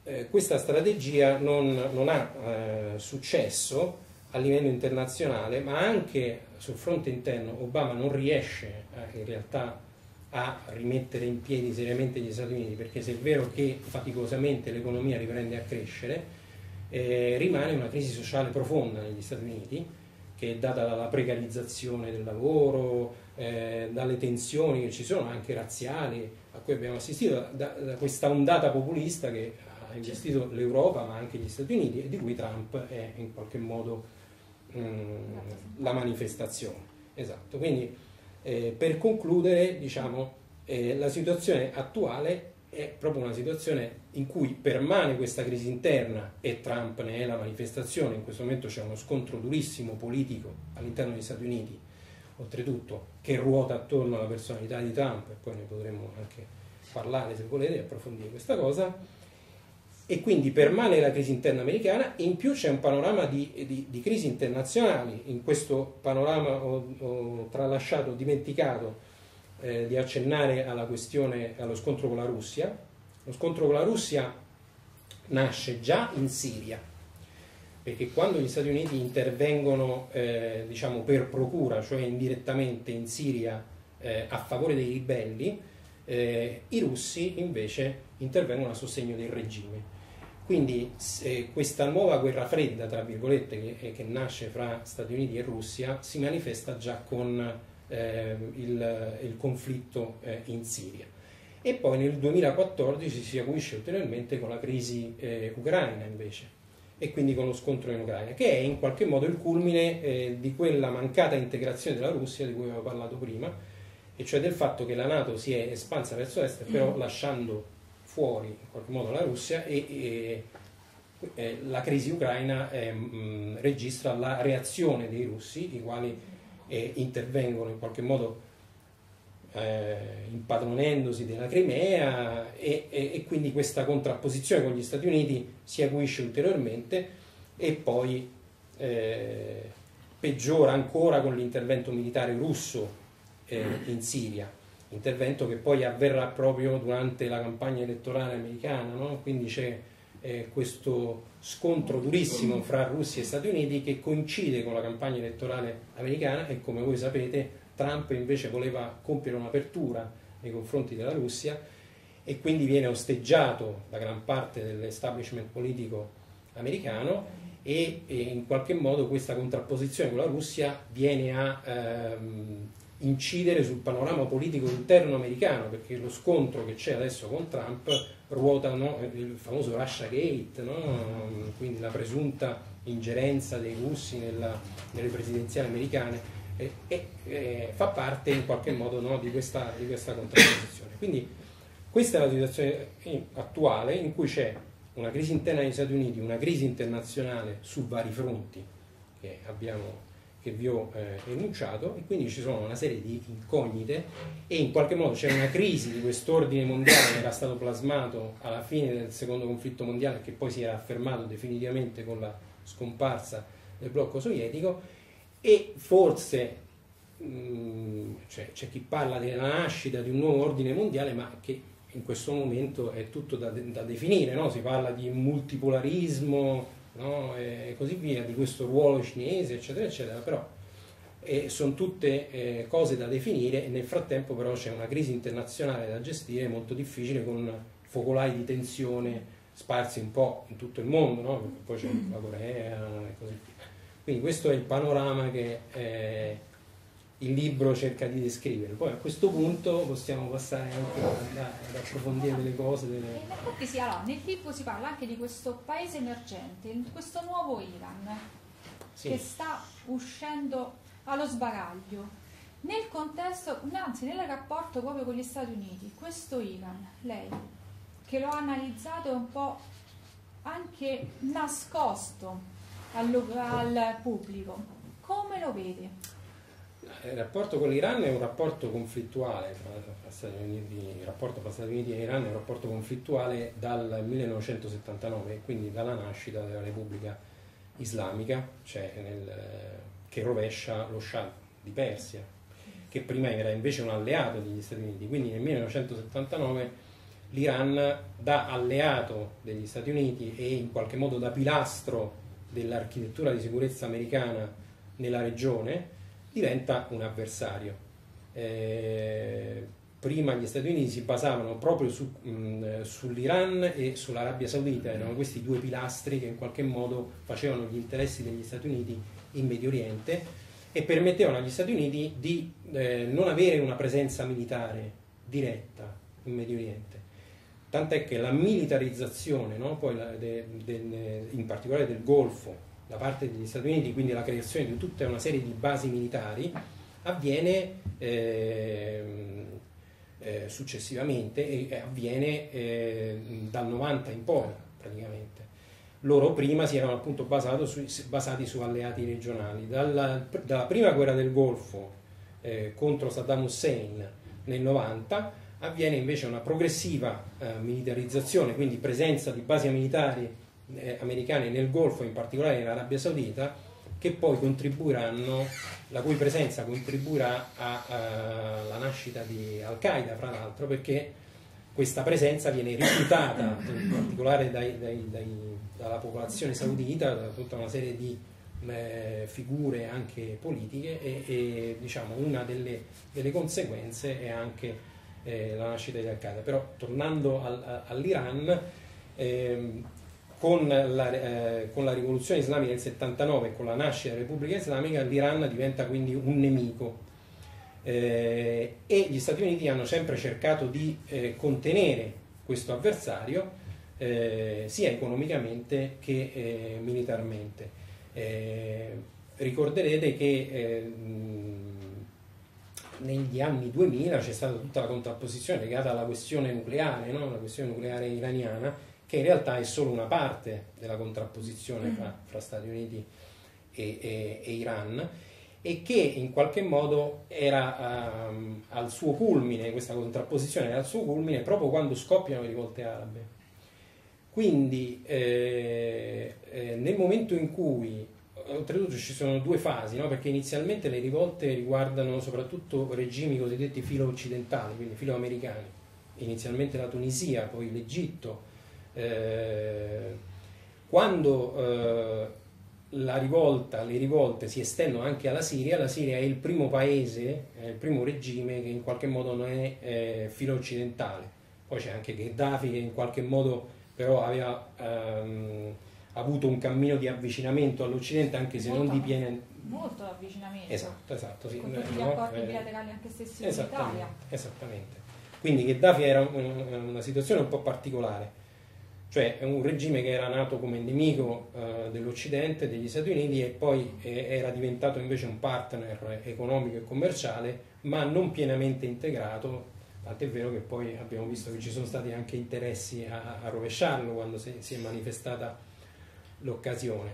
eh, questa strategia non, non ha eh, successo a livello internazionale, ma anche sul fronte interno Obama non riesce eh, in realtà a rimettere in piedi seriamente gli Stati Uniti, perché se è vero che faticosamente l'economia riprende a crescere, eh, rimane una crisi sociale profonda negli Stati Uniti, che è data dalla precarizzazione del lavoro, eh, dalle tensioni che ci sono, anche razziali, a cui abbiamo assistito, da, da questa ondata populista che ha investito l'Europa, ma anche gli Stati Uniti, e di cui Trump è in qualche modo Mm, la manifestazione. Esatto, quindi eh, per concludere, diciamo, eh, la situazione attuale è proprio una situazione in cui permane questa crisi interna e Trump ne è la manifestazione, in questo momento c'è uno scontro durissimo politico all'interno degli Stati Uniti, oltretutto che ruota attorno alla personalità di Trump e poi ne potremo anche parlare se volete, approfondire questa cosa e quindi permane la crisi interna americana e in più c'è un panorama di, di, di crisi internazionali. In questo panorama ho, ho tralasciato, ho dimenticato eh, di accennare alla questione, allo scontro con la Russia. Lo scontro con la Russia nasce già in Siria, perché quando gli Stati Uniti intervengono eh, diciamo per procura, cioè indirettamente in Siria eh, a favore dei ribelli, eh, i russi invece intervengono a sostegno del regime. Quindi eh, questa nuova guerra fredda, tra virgolette, che, eh, che, nasce fra Stati Uniti e Russia, si manifesta già con eh, il, il, conflitto eh, in Siria. E poi nel 2014 si acuisce ulteriormente con la crisi eh, ucraina invece, e quindi con lo scontro in Ucraina, che è in qualche modo il culmine eh, di quella mancata integrazione della Russia di cui avevo parlato prima, e cioè del fatto che la Nato si è espansa verso est, però mm. lasciando fuori in qualche modo la Russia e, e, e la crisi ucraina eh, mh, registra la reazione dei russi, i quali eh, intervengono in qualche modo eh, impadronendosi della Crimea e, e, quindi questa contrapposizione con gli Stati Uniti si acuisce ulteriormente e poi eh, peggiora ancora con l'intervento militare russo eh, in Siria intervento che poi avverrà proprio durante la campagna elettorale americana, no? quindi c'è eh, questo scontro durissimo fra Russia e Stati Uniti che coincide con la campagna elettorale americana e come voi sapete Trump invece voleva compiere un'apertura nei confronti della Russia e quindi viene osteggiato da gran parte dell'establishment politico americano e, e in qualche modo questa contrapposizione con la Russia viene a ehm, incidere sul panorama politico interno americano, perché lo scontro che c'è adesso con Trump ruota no, il famoso Russia Gate, no? quindi la presunta ingerenza dei russi nella, nelle presidenziali americane e, e, e, fa parte in qualche modo no, di, questa, di questa contrapposizione. Quindi questa è la situazione attuale in cui c'è una crisi interna negli Stati Uniti, una crisi internazionale su vari fronti che abbiamo che vi ho eh, enunciato e quindi ci sono una serie di incognite e in qualche modo c'è una crisi di quest'ordine mondiale che era stato plasmato alla fine del secondo conflitto mondiale che poi si era affermato definitivamente con la scomparsa del blocco sovietico e forse mh, mm, cioè, c'è chi parla della nascita di un nuovo ordine mondiale ma che in questo momento è tutto da, da definire, no? si parla di multipolarismo no? e così via, di questo ruolo cinese, eccetera, eccetera, però sono tutte eh, cose da definire e nel frattempo però c'è una crisi internazionale da gestire molto difficile con focolai di tensione sparsi un po' in tutto il mondo, no? poi c'è la Corea e così via. Quindi questo è il panorama che eh, il libro cerca di descrivere. Poi a questo punto possiamo passare anche ad, ad approfondire delle cose. Delle... In effetti sì, allora, nel libro si parla anche di questo paese emergente, questo nuovo Iran sì. che sta uscendo allo sbaraglio. Nel contesto, anzi nel rapporto proprio con gli Stati Uniti, questo Iran, lei, che lo ha analizzato un po' anche nascosto al, al pubblico, come lo vede? Il rapporto con l'Iran è un rapporto conflittuale, il rapporto tra Stati Uniti e Iran è un rapporto conflittuale dal 1979, quindi dalla nascita della Repubblica Islamica, cioè nel, che rovescia lo Shah di Persia, che prima era invece un alleato degli Stati Uniti. Quindi nel 1979 l'Iran da alleato degli Stati Uniti e in qualche modo da pilastro dell'architettura di sicurezza americana nella regione diventa un avversario. Eh, prima gli Stati Uniti si basavano proprio su, mh, sull'Iran e sull'Arabia Saudita, erano questi due pilastri che in qualche modo facevano gli interessi degli Stati Uniti in Medio Oriente e permettevano agli Stati Uniti di eh, non avere una presenza militare diretta in Medio Oriente. Tant'è che la militarizzazione, no, la, de, de, in particolare del Golfo, da parte degli Stati Uniti, quindi la creazione di tutta una serie di basi militari, avviene eh, eh, successivamente e avviene eh, dal 90 in poi praticamente. Loro prima si erano appunto su, basati su alleati regionali. Dalla, dalla, prima guerra del Golfo eh, contro Saddam Hussein nel 90 avviene invece una progressiva eh, militarizzazione, quindi presenza di basi militari eh, americane nel Golfo, in particolare in Arabia Saudita, che poi contribuiranno, la cui presenza contribuirà alla nascita di Al-Qaeda, fra l'altro, perché questa presenza viene rifiutata in particolare dai, dai, dai, dalla popolazione saudita, da tutta una serie di eh, figure anche politiche e, e diciamo, una delle, delle, conseguenze è anche eh, la nascita di Al-Qaeda. Però tornando al, all'Iran, eh, con la, eh, con la, rivoluzione islamica del 79 e con la nascita della Repubblica Islamica l'Iran diventa quindi un nemico eh, e gli Stati Uniti hanno sempre cercato di eh, contenere questo avversario eh, sia economicamente che eh, militarmente. Eh, ricorderete che negli anni 2000 c'è stata tutta la contrapposizione legata alla questione nucleare, no? la questione nucleare iraniana, che in realtà è solo una parte della contrapposizione mm. fra, fra Stati Uniti e, e, e, Iran e che in qualche modo era um, al suo culmine, questa contrapposizione era al suo culmine proprio quando scoppiano le rivolte arabe. Quindi eh, eh, nel momento in cui, oltretutto ci sono due fasi, no? perché inizialmente le rivolte riguardano soprattutto regimi cosiddetti filo occidentali, quindi filo americani, inizialmente la Tunisia, poi l'Egitto, eh, quando eh, la rivolta, le rivolte si estendono anche alla Siria, la Siria è il primo paese, il primo regime che in qualche modo non è eh, filo occidentale. Poi c'è anche Gheddafi che in qualche modo però aveva ehm, avuto un cammino di avvicinamento all'Occidente anche se molto, non di piena... Molto avvicinamento. Esatto, esatto. Sì, con tutti gli accordi eh, bilaterali anche stessi in Italia. Esattamente. Quindi Gheddafi era un, una situazione un po' particolare cioè è un regime che era nato come nemico eh, dell'Occidente, degli Stati Uniti e poi eh, era diventato invece un partner economico e commerciale, ma non pienamente integrato, tant'è vero che poi abbiamo visto che ci sono stati anche interessi a, a rovesciarlo quando si, si, è manifestata l'occasione.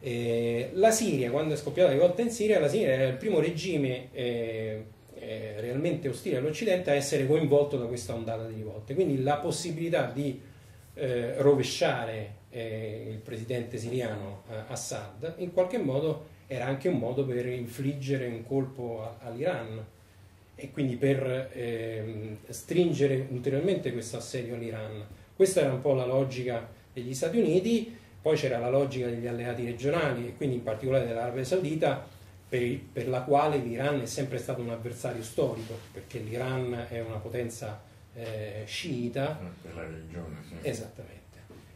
Eh, la Siria, quando è scoppiata la rivolta in Siria, la Siria era il primo regime eh, eh, realmente ostile all'Occidente a essere coinvolto da questa ondata di rivolte, quindi la possibilità di eh, rovesciare eh, il presidente siriano eh, Assad, in qualche modo era anche un modo per infliggere un colpo a, all'Iran e quindi per ehm, stringere ulteriormente questo assedio all'Iran. Questa era un po' la logica degli Stati Uniti, poi c'era la logica degli alleati regionali e quindi in particolare dell'Arabia Saudita per, per, la quale l'Iran è sempre stato un avversario storico, perché l'Iran è una potenza eh, sciita. Per la religione, sì. Esattamente.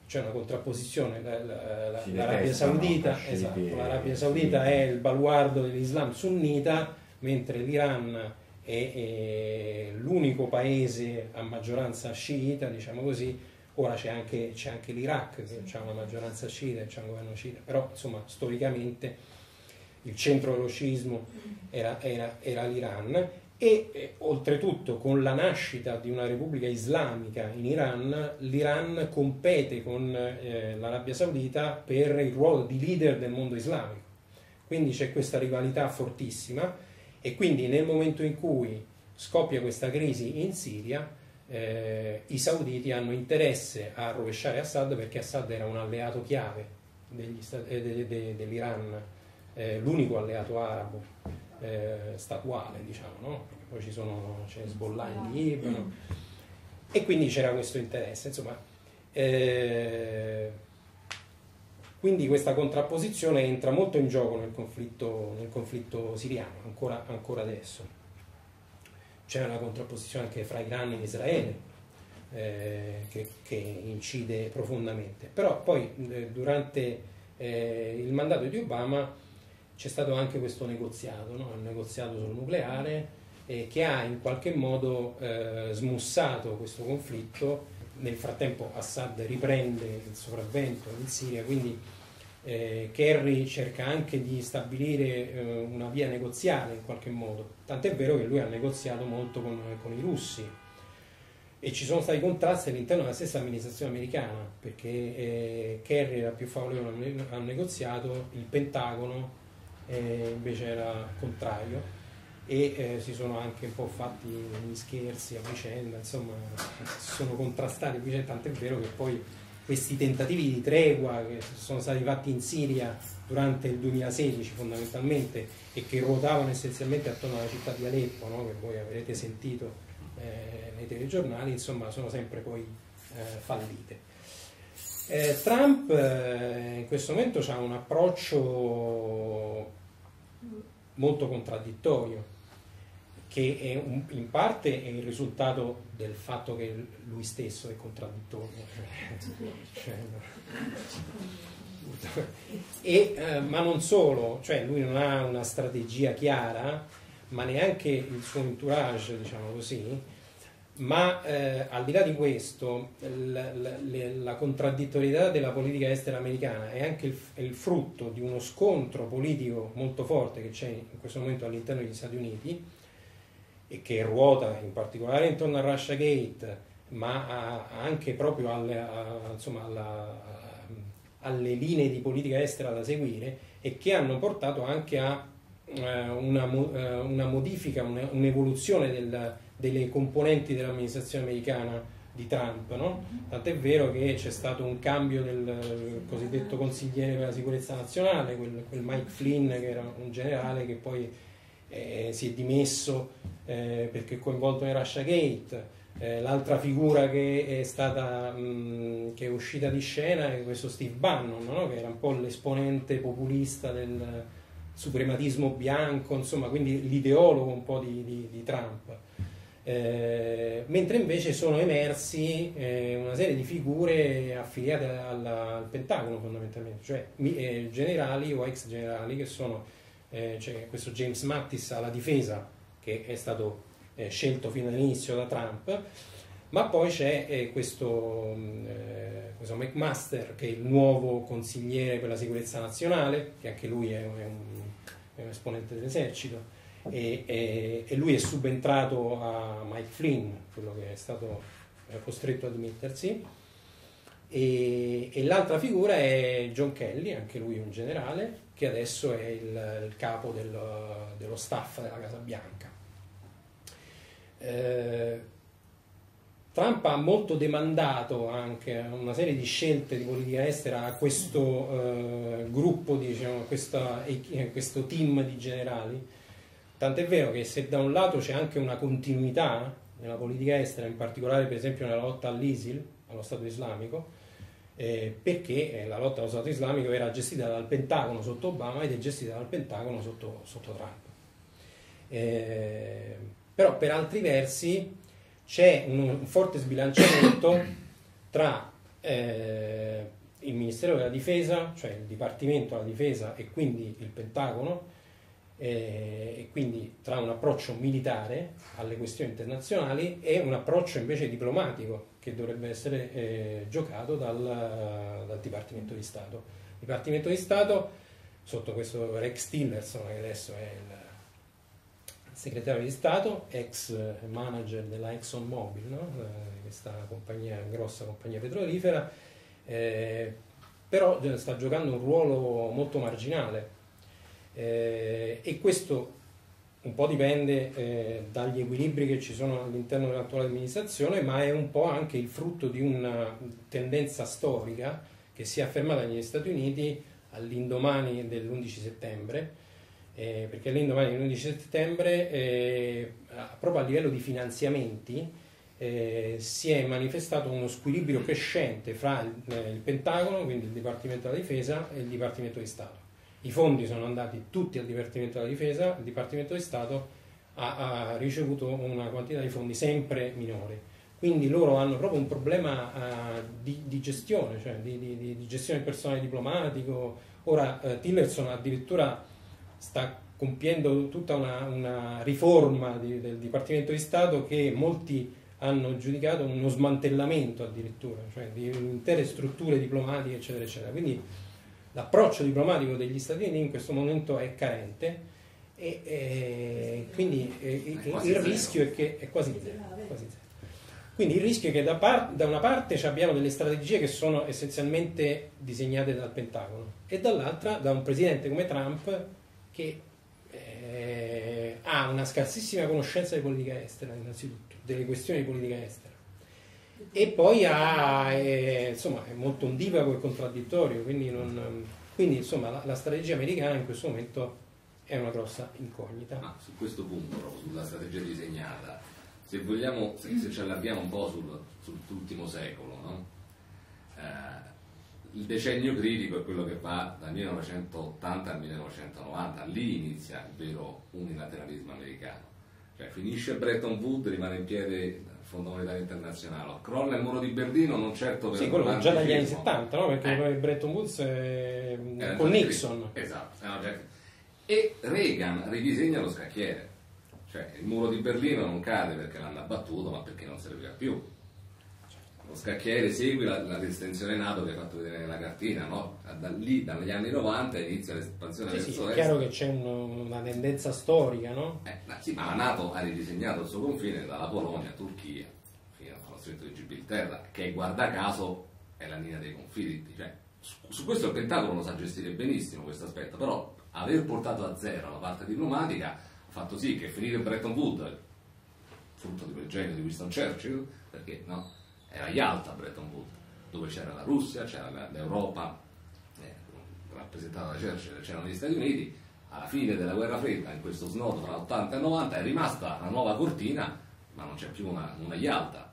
C'è una contrapposizione, la, la, l'Arabia, Saudita, esatto, l'Arabia Saudita è il baluardo dell'Islam sunnita, mentre l'Iran è, è, l'unico paese a maggioranza sciita, diciamo così, ora c'è anche, c'è anche l'Iraq che ha una maggioranza sciita e c'è un governo sciita, però insomma storicamente il centro dello sciismo era, era, era l'Iran e oltretutto con la nascita di una repubblica islamica in Iran, l'Iran compete con eh, l'Arabia Saudita per il ruolo di leader del mondo islamico. Quindi c'è questa rivalità fortissima e quindi nel momento in cui scoppia questa crisi in Siria, eh, i sauditi hanno interesse a rovesciare Assad perché Assad era un alleato chiave eh, de, de, dell'Iran, eh, l'unico alleato arabo eh, statuale, diciamo, no? Perché poi ci sono, c'è Hezbollah in Libano. e quindi c'era questo interesse. Insomma, eh, quindi questa contrapposizione entra molto in gioco nel conflitto, nel conflitto siriano, ancora, ancora, adesso. C'è una contrapposizione anche fra Iran e Israele eh, che, che, incide profondamente. Però poi eh, durante eh, il mandato di Obama c'è stato anche questo negoziato, no? un negoziato sul nucleare eh, che ha in qualche modo eh, smussato questo conflitto. Nel frattempo Assad riprende il sopravvento in Siria, quindi eh, Kerry cerca anche di stabilire eh, una via negoziale in qualche modo, tant'è vero che lui ha negoziato molto con, con i russi e ci sono stati contrasti all'interno della stessa amministrazione americana perché eh, Kerry era più favorevole al negoziato, il Pentagono eh, invece era contrario e eh, si sono anche un po' fatti degli scherzi a vicenda, insomma si sono contrastati a vicenda, tant'è vero che poi questi tentativi di tregua che sono stati fatti in Siria durante il 2016 fondamentalmente e che ruotavano essenzialmente attorno alla città di Aleppo, no? che voi avrete sentito eh, nei telegiornali, insomma sono sempre poi eh, fallite. Eh, Trump eh, in questo momento ha un approccio molto contraddittorio che un, in parte è il risultato del fatto che lui stesso è contraddittorio. cioè, e, eh, ma non solo, cioè lui non ha una strategia chiara, ma neanche il suo entourage, diciamo così, ma eh, al di là di questo, la, la, la, contraddittorietà della politica estera americana è anche il, è il, frutto di uno scontro politico molto forte che c'è in questo momento all'interno degli Stati Uniti e che ruota in particolare intorno a Russia Gate, ma anche proprio alle, a, insomma, alla, alle, linee di politica estera da seguire e che hanno portato anche a eh, una, eh, una, modifica, un'evoluzione del, delle componenti dell'amministrazione americana di Trump. No? Tant'è vero che c'è stato un cambio del cosiddetto consigliere per la sicurezza nazionale, quel, quel Mike Flynn che era un generale che poi eh, si è dimesso eh, perché è coinvolto in Russia Gate. Eh, l'altra figura che è, stata, mh, che è uscita di scena è questo Steve Bannon, no? che era un po' l'esponente populista del suprematismo bianco, insomma, quindi l'ideologo un po' di, di, di Trump. Eh, mentre invece sono emersi eh, una serie di figure affiliate alla, al Pentagono fondamentalmente, cioè eh, generali o ex generali che sono eh, c'è questo James Mattis alla difesa che è stato eh, scelto fino all'inizio da Trump, ma poi c'è questo, mm, questo, McMaster che è il nuovo consigliere per la sicurezza nazionale, che anche lui è, un, è un esponente dell'esercito, e, e, e, lui è subentrato a Mike Flynn, quello che è stato costretto a dimettersi. E, e, l'altra figura è John Kelly, anche lui un generale, che adesso è il, il capo del, dello staff della Casa Bianca. Eh, Trump ha molto demandato anche una serie di scelte di politica estera a questo eh, gruppo, diciamo, questa, questo team di generali. Tant'è vero che se da un lato c'è anche una continuità nella politica estera, in particolare per esempio nella lotta all'ISIL, allo Stato islamico, eh, perché eh, la lotta allo Stato islamico era gestita dal Pentagono sotto Obama ed è gestita dal Pentagono sotto, sotto Trump. Eh, però per altri versi c'è un, un forte sbilanciamento tra eh, il Ministero della Difesa, cioè il Dipartimento della Difesa e quindi il Pentagono, e quindi tra un approccio militare alle questioni internazionali e un approccio invece diplomatico che dovrebbe essere eh, giocato dal, dal, Dipartimento di Stato. Il Dipartimento di Stato, sotto questo Rex Tillerson, che adesso è il segretario di Stato, ex manager della ExxonMobil, no? eh, questa compagnia, grossa compagnia petrolifera, eh, però sta giocando un ruolo molto marginale eh, e questo un po' dipende eh, dagli equilibri che ci sono all'interno dell'attuale amministrazione, ma è un po' anche il frutto di una tendenza storica che si è affermata negli Stati Uniti all'indomani dell'11 settembre, eh, perché all'indomani dell'11 settembre, eh, proprio a livello di finanziamenti, eh, si è manifestato uno squilibrio crescente fra il, eh, il, Pentagono, quindi il Dipartimento della Difesa, e il Dipartimento di Stato. I fondi sono andati tutti al Dipartimento della Difesa, il Dipartimento di Stato ha, ha ricevuto una quantità di fondi sempre minore. Quindi loro hanno proprio un problema uh, di, di, gestione, cioè di, di, di, gestione del personale diplomatico. Ora uh, Tillerson addirittura sta compiendo tutta una, una riforma del Dipartimento di Stato che molti hanno giudicato uno smantellamento addirittura, cioè di intere strutture diplomatiche, eccetera, eccetera. Quindi l'approccio diplomatico degli Stati Uniti in questo momento è carente e, e quindi e, il rischio è che è quasi zero. Quasi zero. Quindi il rischio è che da, par- da, una parte abbiamo delle strategie che sono essenzialmente disegnate dal Pentagono e dall'altra da un presidente come Trump che eh, ha una scarsissima conoscenza di politica estera innanzitutto delle questioni di politica estera. E poi ha, è, insomma, è molto ondivago e contraddittorio, quindi, non, quindi insomma, la, la, strategia americana in questo momento è una grossa incognita. Ma su questo punto, proprio, sulla strategia disegnata, se vogliamo, se, se ci allarghiamo un po' sul, sull'ultimo secolo, no? eh, il decennio critico è quello che va dal 1980 al 1990, lì inizia il vero unilateralismo americano cioè, finisce Bretton Woods, rimane in piedi Fondo Monetario Internazionale. Crolla il muro di Berlino, non certo per Sì, quello già dagli anni 70, no? Perché eh. Bretton Woods è... con Nixon. Esatto. E Reagan ridisegna lo scacchiere. Cioè, il muro di Berlino non cade perché l'hanno abbattuto, ma perché non serviva più lo scacchiere segue la, la distensione NATO che hai fatto vedere nella cartina, no? da lì, dagli anni 90 inizia l'espansione sì, verso sì, è chiaro che c'è un, una tendenza storica, no? Eh, ma, sì, ma la NATO ha ridisegnato il suo confine dalla Polonia Turchia fino allo stretto di Gibilterra, che guarda caso è la linea dei conflitti. Cioè, su, su, questo il Pentagono lo sa gestire benissimo questo aspetto, però aver portato a zero la parte diplomatica ha fatto sì che finire Bretton Woods, frutto di quel genio di Winston Churchill, perché no? Era Yalta Bretton Woods, dove c'era la Russia, c'era l'Europa eh, rappresentata da Churchill, c'erano gli Stati Uniti, alla fine della guerra fredda, in questo snodo tra 80 e 90, è rimasta una nuova cortina, ma non c'è più una, una Yalta.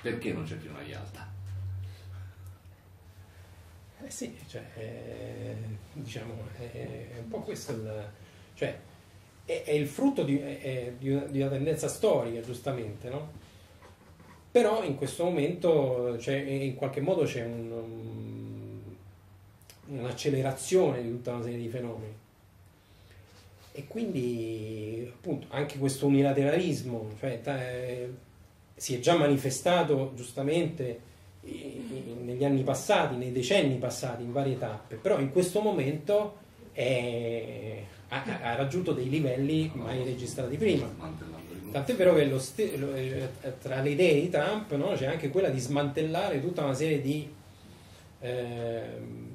Perché non c'è più una Yalta? Eh sì, cioè, eh, diciamo, è, è un po' questo il... Cioè, è, è il frutto di, è, di, una, di, una, tendenza storica, giustamente, no? Però in questo momento cioè, in qualche modo c'è un, un'accelerazione di tutta una serie di fenomeni. E quindi appunto anche questo unilateralismo cioè, eh, si è già manifestato giustamente negli anni passati, nei decenni passati in varie tappe, però in questo momento è, ha, ha, raggiunto dei livelli mai registrati prima. Tant'è vero che st- lo, eh, tra le idee di Trump no, c'è anche quella di smantellare tutta una serie di eh,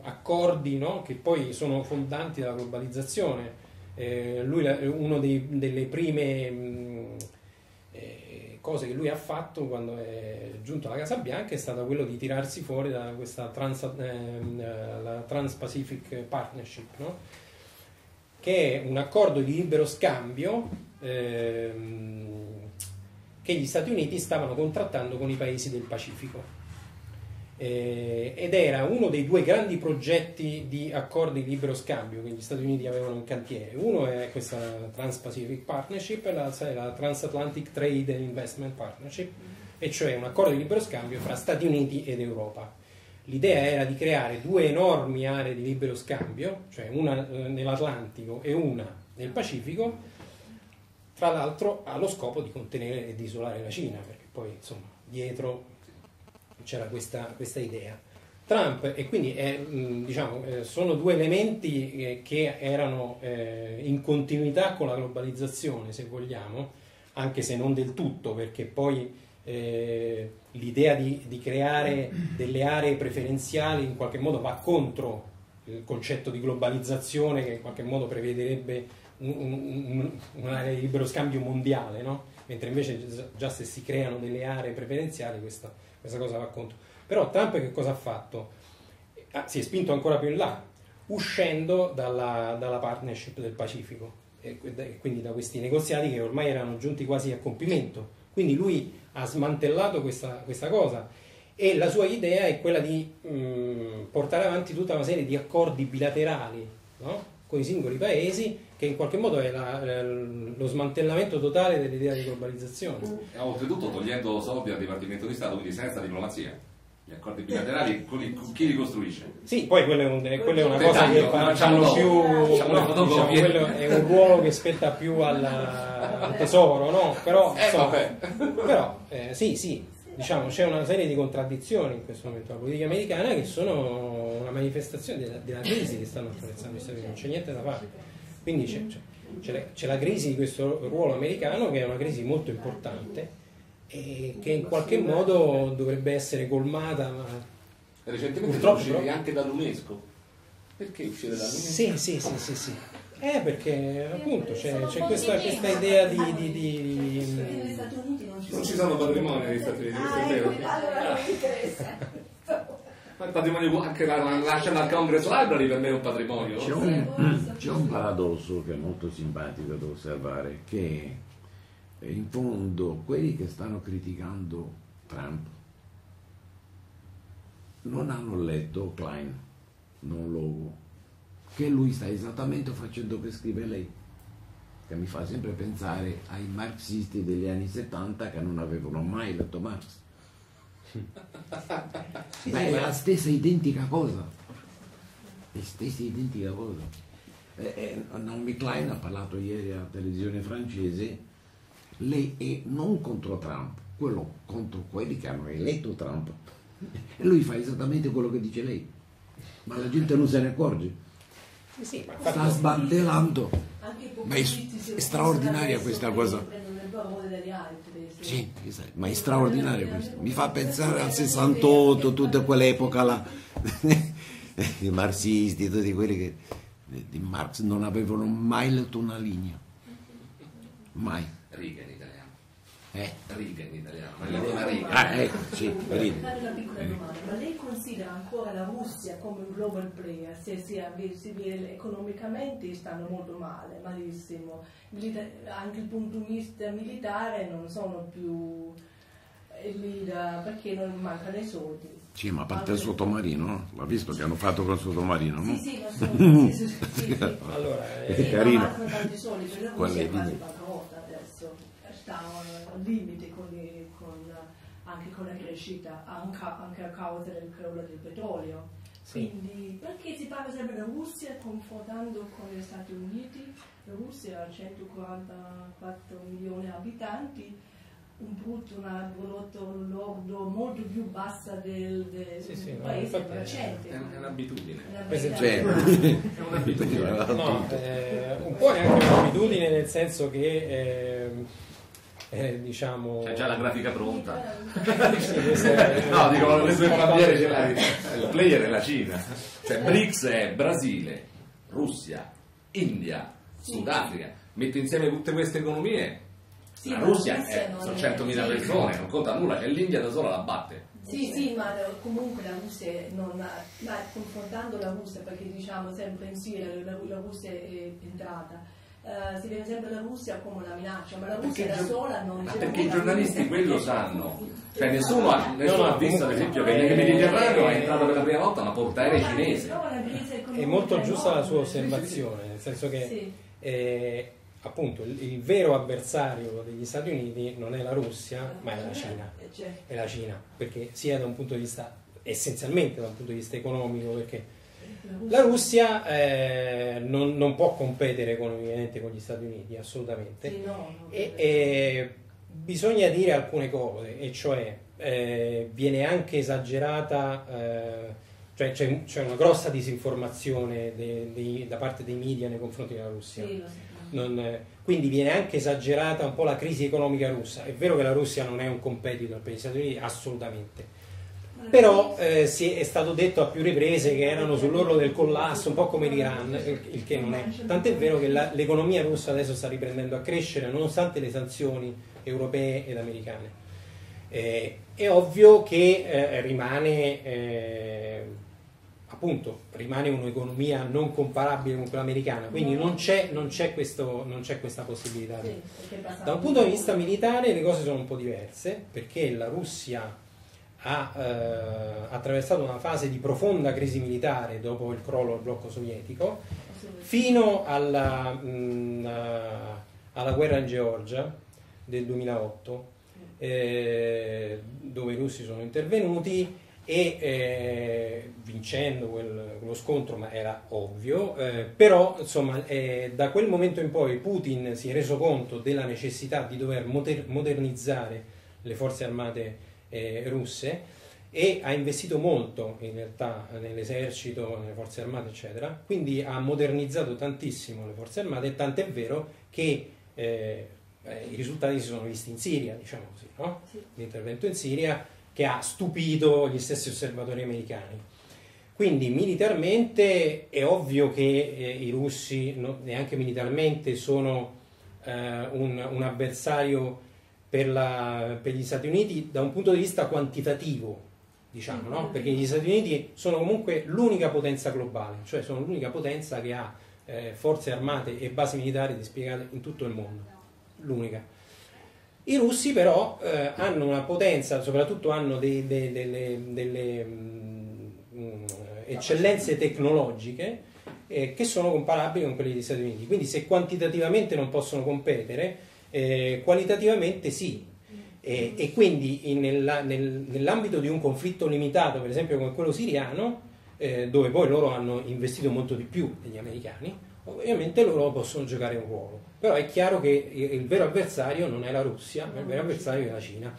accordi no, che poi sono fondanti della globalizzazione. Eh, lui, una delle prime mh, eh, cose che lui ha fatto quando è giunto alla Casa Bianca è stato quello di tirarsi fuori da questa trans, ehm, Trans-Pacific Partnership, no? che è un accordo di libero scambio ehm, che gli Stati Uniti stavano contrattando con i paesi del Pacifico. Eh, ed era uno dei due grandi progetti di accordi di libero scambio che gli Stati Uniti avevano in cantiere. Uno è questa Trans-Pacific Partnership e è la Transatlantic Trade and Investment Partnership, e cioè un accordo di libero scambio fra Stati Uniti ed Europa. L'idea era di creare due enormi aree di libero scambio, cioè una eh, nell'Atlantico e una nel Pacifico, tra l'altro ha lo scopo di contenere e di isolare la Cina, perché poi insomma dietro c'era questa, questa idea. Trump, e quindi è, diciamo, eh, sono due elementi eh, che erano eh, in continuità con la globalizzazione, se vogliamo, anche se non del tutto, perché poi l'idea di, di, creare delle aree preferenziali in qualche modo va contro il concetto di globalizzazione che in qualche modo prevederebbe un, un'area di libero scambio mondiale, no? mentre invece già se si creano delle aree preferenziali questa, questa cosa va contro. Però Trump che cosa ha fatto? Ah, si è spinto ancora più in là, uscendo dalla, dalla partnership del Pacifico e quindi da questi negoziati che ormai erano giunti quasi a compimento Quindi lui ha smantellato questa, questa cosa e la sua idea è quella di mh, portare avanti tutta una serie di accordi bilaterali no? con i singoli paesi che in qualche modo è la, lo smantellamento totale dell'idea di globalizzazione. E oltretutto togliendo soldi al Dipartimento di Stato, quindi senza diplomazia. Gli accordi bilaterali con, chi li costruisce? Sì, poi quella è, un, quella è una Dettaglio, cosa che facciamo facciamo più, no, diciamo, quello è un ruolo che spetta più alla- al tesoro, no? Però, Eh, però eh, sì, sì, diciamo c'è una serie di contraddizioni in questo momento alla politica americana che sono una manifestazione della, della crisi che stanno attraversando gli Stati Uniti, non c'è niente da fare. Quindi c'è, c'è- c'è la, c'è la crisi di questo ruolo americano che è una crisi molto importante e che in qualche modo dovrebbe essere colmata. ma- Recentemente Purtroppo, però- anche dall'UNESCO. Perché uscire dall'UNESCO? Sì, sì, sì, sì, sì. Eh, perché appunto c'è, c'è questa, questa idea di... di- di- Negli di- Stati Uniti non ci sono. patrimoni negli Stati Uniti, questo Ah, è vero. ecco, allora non mi interessa. Ma il patrimonio, anche la, la National Congress Library per me è un patrimonio. C'è un, c'è un paradosso che è molto simpatico da osservare, che in fondo quelli che stanno criticando Trump non hanno letto Klein, non Logo, che lui sta esattamente facendo che scrive lei, che mi fa sempre pensare ai marxisti degli anni 70 che non avevano mai letto Marx. Beh, è la stessa identica cosa. La stessa identica cosa. Eh, eh, Naomi Klein ha parlato ieri alla televisione francese, lei è non contro Trump, quello contro quelli che hanno eletto Trump. E lui fa esattamente quello che dice lei, ma la gente non se ne accorge. Sì, sì, ma Sta sbandellando. I Ma è- è straordinaria questa cosa. Favore degli altri. Sì, esatto, ma è straordinario questo. Mi fa pensare al 68, tutta quell'epoca là. I marxisti, tutti quelli che di Marx non avevano mai letto una linea. Mai. Italiano. Eh? Riga in italiano. Ma è una riga. Ah, ecco, sì. Fare una piccola domanda, ma lei considera ancora la Russia come un global player? Se si, vede economicamente stanno molto male, malissimo. Milita- anche il punto di vista militare non sono più eh, lì da- perché non mancano i soldi. Sì, ma a parte il sottomarino, no? L'ha visto che hanno fatto col sottomarino, no? Sì, sì, lo so. sì, sì, sì, sì. Allora, È eh, Sì, carino. ma mancano tanti soldi, per la Russia è è quasi di- bancarotta adesso, sta al limite con, le- con, anche con la crescita, anche, anche a causa del crollo del petrolio. Sì. Quindi perché si parla sempre della Russia confrontando con gli Stati Uniti? La Russia ha 144 milioni di abitanti, un brutto, un prodotto lordo molto più bassa del, del Sì, sì, no, paese è- emergente. È, è un'abitudine. È. Cioè, un'abitudine. no, eh, un po' è anche un'abitudine nel senso che ehm, eh, diciamo C'è già la grafica pronta. No, dico, le due bandiere ce l'hai. Il player è la Cina. Cioè, BRICS è Brasile, Russia, India, Sudafrica. Metto insieme tutte queste economie. Sì, la Russia è- sono è- 100.000 sì. persone, non conta nulla, c'è l'India da sola la batte. Sì, sì, ma eh, comunque la Russia non ha, ma confrontando la Russia, perché diciamo sempre in Siria la, la Russia è entrata, eh, si vede sempre la Russia come una minaccia, ma la Russia Perché da sola non Ma c'è perché i giornalisti quello sanno. Cioè nessuno ha, nessuno no, ha visto ad esempio che nel Mediterraneo è entrata per la prima volta una portaerei cinese. È molto giusta la sua osservazione, nel senso che Sì. eh, appunto il, il vero avversario degli Stati Uniti non è la Russia, ma è la Cina. Eh, cioè, È la Cina, perché sia da un punto di vista, essenzialmente da un punto di vista economico, perché la Russia eh, non, non può competere economicamente con gli Stati Uniti, assolutamente. Sì, no, E, e bisogna dire alcune cose, e cioè eh, viene anche esagerata, eh, cioè c'è, c'è una grossa disinformazione de- dei- da parte dei media nei confronti della Russia. sì. Non, quindi viene anche esagerata un po' la crisi economica russa. È vero che la Russia non è un competitor per gli Stati Uniti, assolutamente. Però eh, si è stato detto a più riprese che erano sull'orlo del collasso, un po' come l'Iran, il il che non è. Tant'è vero che la- l'economia russa adesso sta riprendendo a crescere nonostante le sanzioni europee ed americane. Eh, è ovvio che eh, rimane eh, appunto rimane un'economia non comparabile con quella americana, quindi non c'è, non c'è, questo, non c'è questa possibilità. Da un punto di vista militare le cose sono un po' diverse perché la Russia ha eh, attraversato una fase di profonda crisi militare dopo il crollo del blocco sovietico fino alla, mh, a- alla guerra in Georgia del 2008 eh, dove i russi sono intervenuti e eh, vincendo quel- quello scontro, ma era ovvio, eh, però insomma eh, da quel momento in poi Putin si è reso conto della necessità di dover moder- modernizzare le forze armate eh, russe e ha investito molto in realtà nell'esercito, nelle forze armate eccetera, quindi ha modernizzato tantissimo le forze armate, tant'è vero che eh, i risultati si sono visti in Siria, diciamo così, no? Sì. l'intervento in Siria che ha stupito gli stessi osservatori americani. Quindi militarmente è ovvio che eh, i russi, no- neanche militarmente, sono eh, un, un avversario per, la- per gli Stati Uniti da un punto di vista quantitativo, diciamo, no? perché gli Stati Uniti sono comunque l'unica potenza globale, cioè sono l'unica potenza che ha eh, forze armate e basi militari dispiegate in tutto il mondo, l'unica. I russi però eh, hanno una potenza, soprattutto hanno dei- dei- delle, delle, mm, mm, eccellenze tecnologiche eh, che sono comparabili con quelle degli Stati Uniti. Quindi se quantitativamente non possono competere, eh, qualitativamente sì. E, e quindi in- nella- nel- nell'ambito di un conflitto limitato, per esempio come quello siriano, eh, dove poi loro hanno investito molto di più degli americani, ovviamente loro possono giocare un ruolo. Però è chiaro che il il vero avversario non è la Russia, ma il vero avversario è la Cina.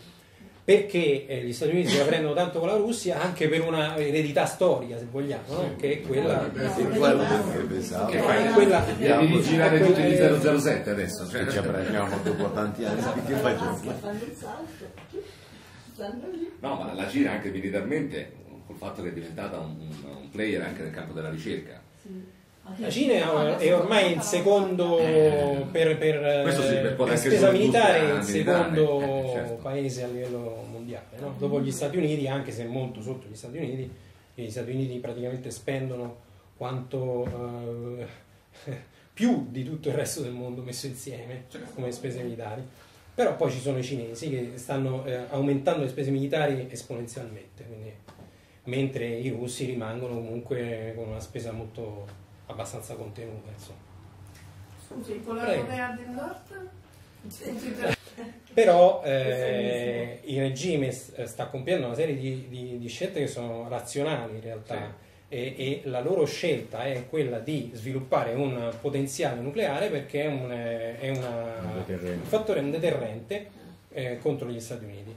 Perché eh, gli Stati Uniti si la prendono tanto con la Russia anche per una eredità storica, se vogliamo, no? che è quella... Sì, che. Che fai? quella Devi rigirare quella- tutti gli 007 adesso. Cioè, Che ci prendiamo dopo tanti anni, che facciamo? il salto. Stanno lì. No, ma la Cina anche militarmente, col fatto che è diventata un, un- un player anche nel campo della ricerca. Sì. La Cina è ormai il secondo per, per, Questo sì, per anche spesa militare, il militare, secondo eh, certo. paese a livello mondiale. no? Dopo gli Stati Uniti, anche se molto sotto gli Stati Uniti, gli Stati Uniti praticamente spendono quanto eh, più di tutto il resto del mondo messo insieme Certo. come spese militari. Però poi ci sono i cinesi che stanno eh, aumentando le spese militari esponenzialmente, quindi- mentre i russi rimangono comunque con una spesa molto abbastanza contenuta. Insomma. Scusi, con la Prego. Corea del Nord? Però eh, il regime s- sta compiendo una serie di, di- di scelte che sono razionali in realtà e, e la loro scelta è quella di sviluppare un potenziale nucleare perché è un, eh, è una- Un deterrente. un fattore, un deterrente eh, contro gli Stati Uniti.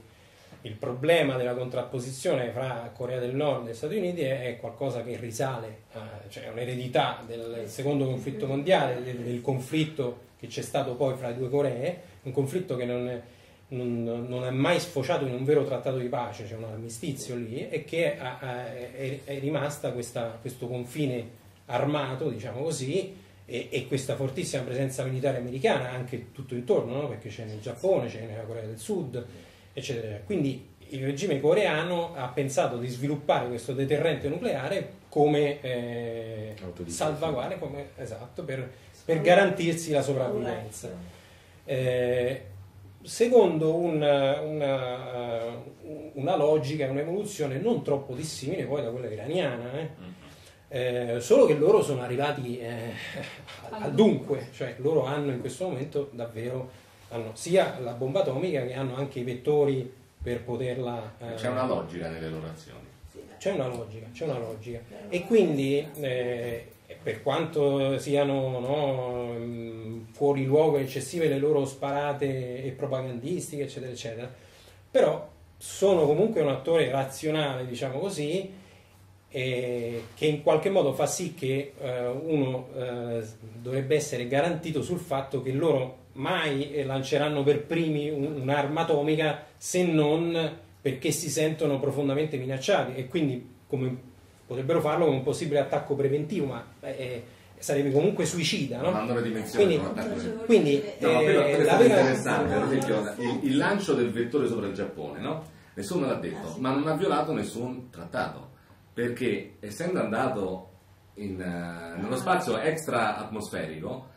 Il problema della contrapposizione fra Corea del Nord e Stati Uniti è, qualcosa che risale, a, cioè è un'eredità del secondo conflitto mondiale, del, del conflitto che c'è stato poi fra le due Coree, un conflitto che non è, non, non è mai sfociato in un vero trattato di pace, c'è un armistizio lì, e che ha- ha- è, è rimasta questa- questo confine armato, diciamo così, e, e questa fortissima presenza militare americana anche tutto intorno, no? perché c'è nel Giappone, c'è nella Corea del Sud, eccetera. Quindi il regime coreano ha pensato di sviluppare questo deterrente nucleare come eh, salvaguardia, come- esatto, per, per garantirsi la sopravvivenza. Eh, secondo una, una- una logica, un'evoluzione non troppo dissimile poi da quella iraniana, eh. Eh, solo che loro sono arrivati eh, al dunque, cioè loro hanno in questo momento davvero hanno sia la bomba atomica che hanno anche i vettori per poterla... eh, C'è una logica nelle loro azioni. c'è una logica, c'è una logica. E quindi, eh, per quanto siano no, fuori luogo eccessive le loro sparate e propagandistiche, eccetera, eccetera, però sono comunque un attore razionale, diciamo così, e che in qualche modo fa sì che eh, uno eh, dovrebbe essere garantito sul fatto che loro mai eh, lanceranno per primi un- un'arma atomica se non perché si sentono profondamente minacciati e quindi come potrebbero farlo con un possibile attacco preventivo, ma eh, sarebbe comunque suicida, no? hanno le dimensioni Quindi- un. Quindi No, eh, quello è la stato vera- interessante, ad esempio il, il lancio del vettore sopra il Giappone, no? Nessuno l'ha detto, ma non ha violato nessun trattato. perché essendo andato in, eh, nello spazio extra atmosferico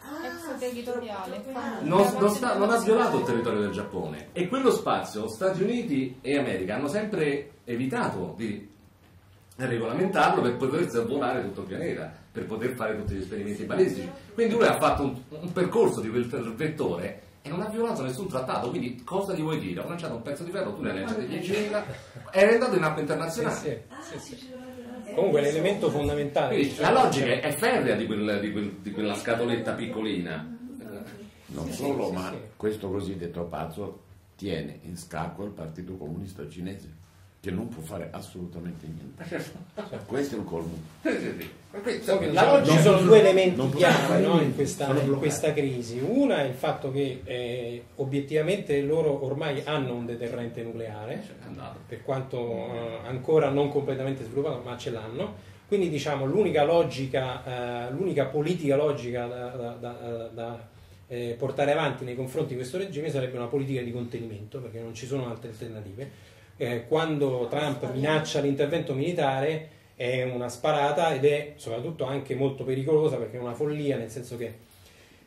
extraterritoriale. non, non sta- non ha violato il territorio del Giappone e quello spazio Stati Uniti e America hanno sempre evitato di regolamentarlo per poter volare tutto il pianeta, per poter fare tutti gli esperimenti balistici. Quindi lui ha fatto un, un percorso di quel vettore e non ha violato nessun trattato, quindi cosa gli vuoi dire? Ha lanciato un pezzo di ferro, tu ne hai lanciati 10.000, è andato in acqua Sì, internazionale. sì, sì, sì. Comunque l'elemento fondamentale Quindi la logica è- ferrea di, quel- di quel- di quella scatoletta piccolina. Non Sì, solo, sì, ma sì. questo cosiddetto pazzo tiene in scacco il Partito Comunista Cinese, che non può fare assolutamente niente. Questo è il colmo. La ci sono due elementi chiave no, in, questa, in questa crisi. Una è il fatto che eh, obiettivamente loro ormai hanno un deterrente nucleare, per quanto eh, ancora non completamente sviluppato, ma ce l'hanno. Quindi diciamo l'unica logica, eh, l'unica politica logica da, da- da- da, eh, portare avanti nei confronti di questo regime sarebbe una politica di contenimento, perché non ci sono altre alternative. Eh, quando Trump minaccia l'intervento militare è una sparata ed è soprattutto anche molto pericolosa perché è una follia, nel senso che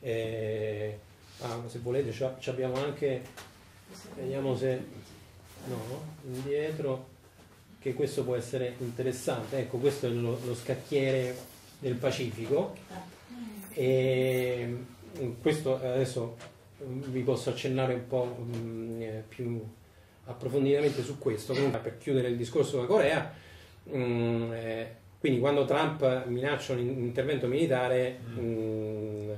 eh, ah, se volete ci abbiamo anche vediamo se no, indietro che questo può essere interessante. Ecco, questo è lo, lo scacchiere del Pacifico e mm, questo adesso mm, vi posso accennare un po' mm, eh, più approfonditamente su questo, comunque per chiudere il discorso sulla Corea. mm, eh, quindi quando Trump minaccia un in- intervento militare mm,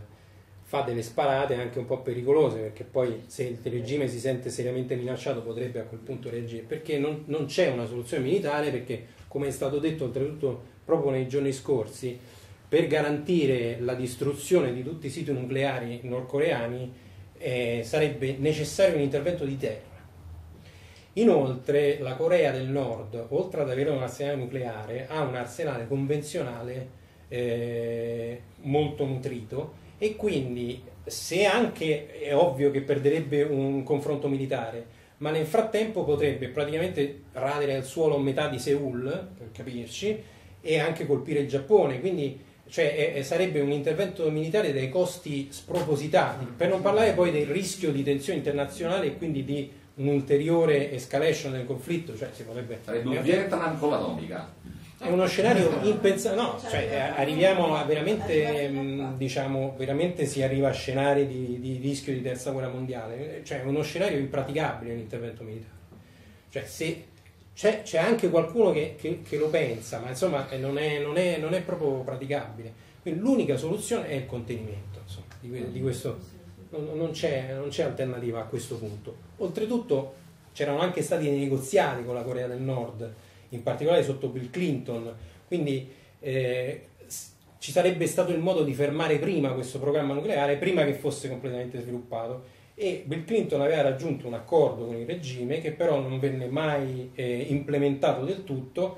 fa delle sparate anche un po' pericolose perché poi se il regime si sente seriamente minacciato potrebbe a quel punto reagire perché non, non c'è una soluzione militare perché come è stato detto oltretutto proprio nei giorni scorsi per garantire la distruzione di tutti i siti nucleari nordcoreani eh, sarebbe necessario un intervento di terra Inoltre la Corea del Nord, oltre ad avere un arsenale nucleare, ha un arsenale convenzionale eh, molto nutrito e quindi se anche è ovvio che perderebbe un confronto militare, ma nel frattempo potrebbe praticamente radere al suolo metà di Seoul, per capirci, e anche colpire il Giappone, quindi cioè, è- sarebbe un intervento militare dai costi spropositati, per non parlare poi del rischio di tensione internazionale e quindi di un'ulteriore escalation del conflitto, cioè si potrebbe... Sarebbe un Vietnam con l'atomica. È uno scenario impensabile, no, cioè eh, arriviamo a veramente, mh, diciamo, veramente si arriva a scenari di, di rischio di terza guerra mondiale, cioè è uno scenario impraticabile l'intervento militare. Cioè se c'è, c'è anche qualcuno che, che- che lo pensa, ma insomma eh, non è, non è- non è proprio praticabile. Quindi l'unica soluzione è il contenimento, insomma, di, di questo non, c'è, non c'è alternativa a questo punto. Oltretutto c'erano anche stati dei negoziati con la Corea del Nord, in particolare sotto Bill Clinton, quindi eh, ci sarebbe stato il modo di fermare prima questo programma nucleare, prima che fosse completamente sviluppato. E Bill Clinton aveva raggiunto un accordo con il regime che però non venne mai eh, implementato del tutto,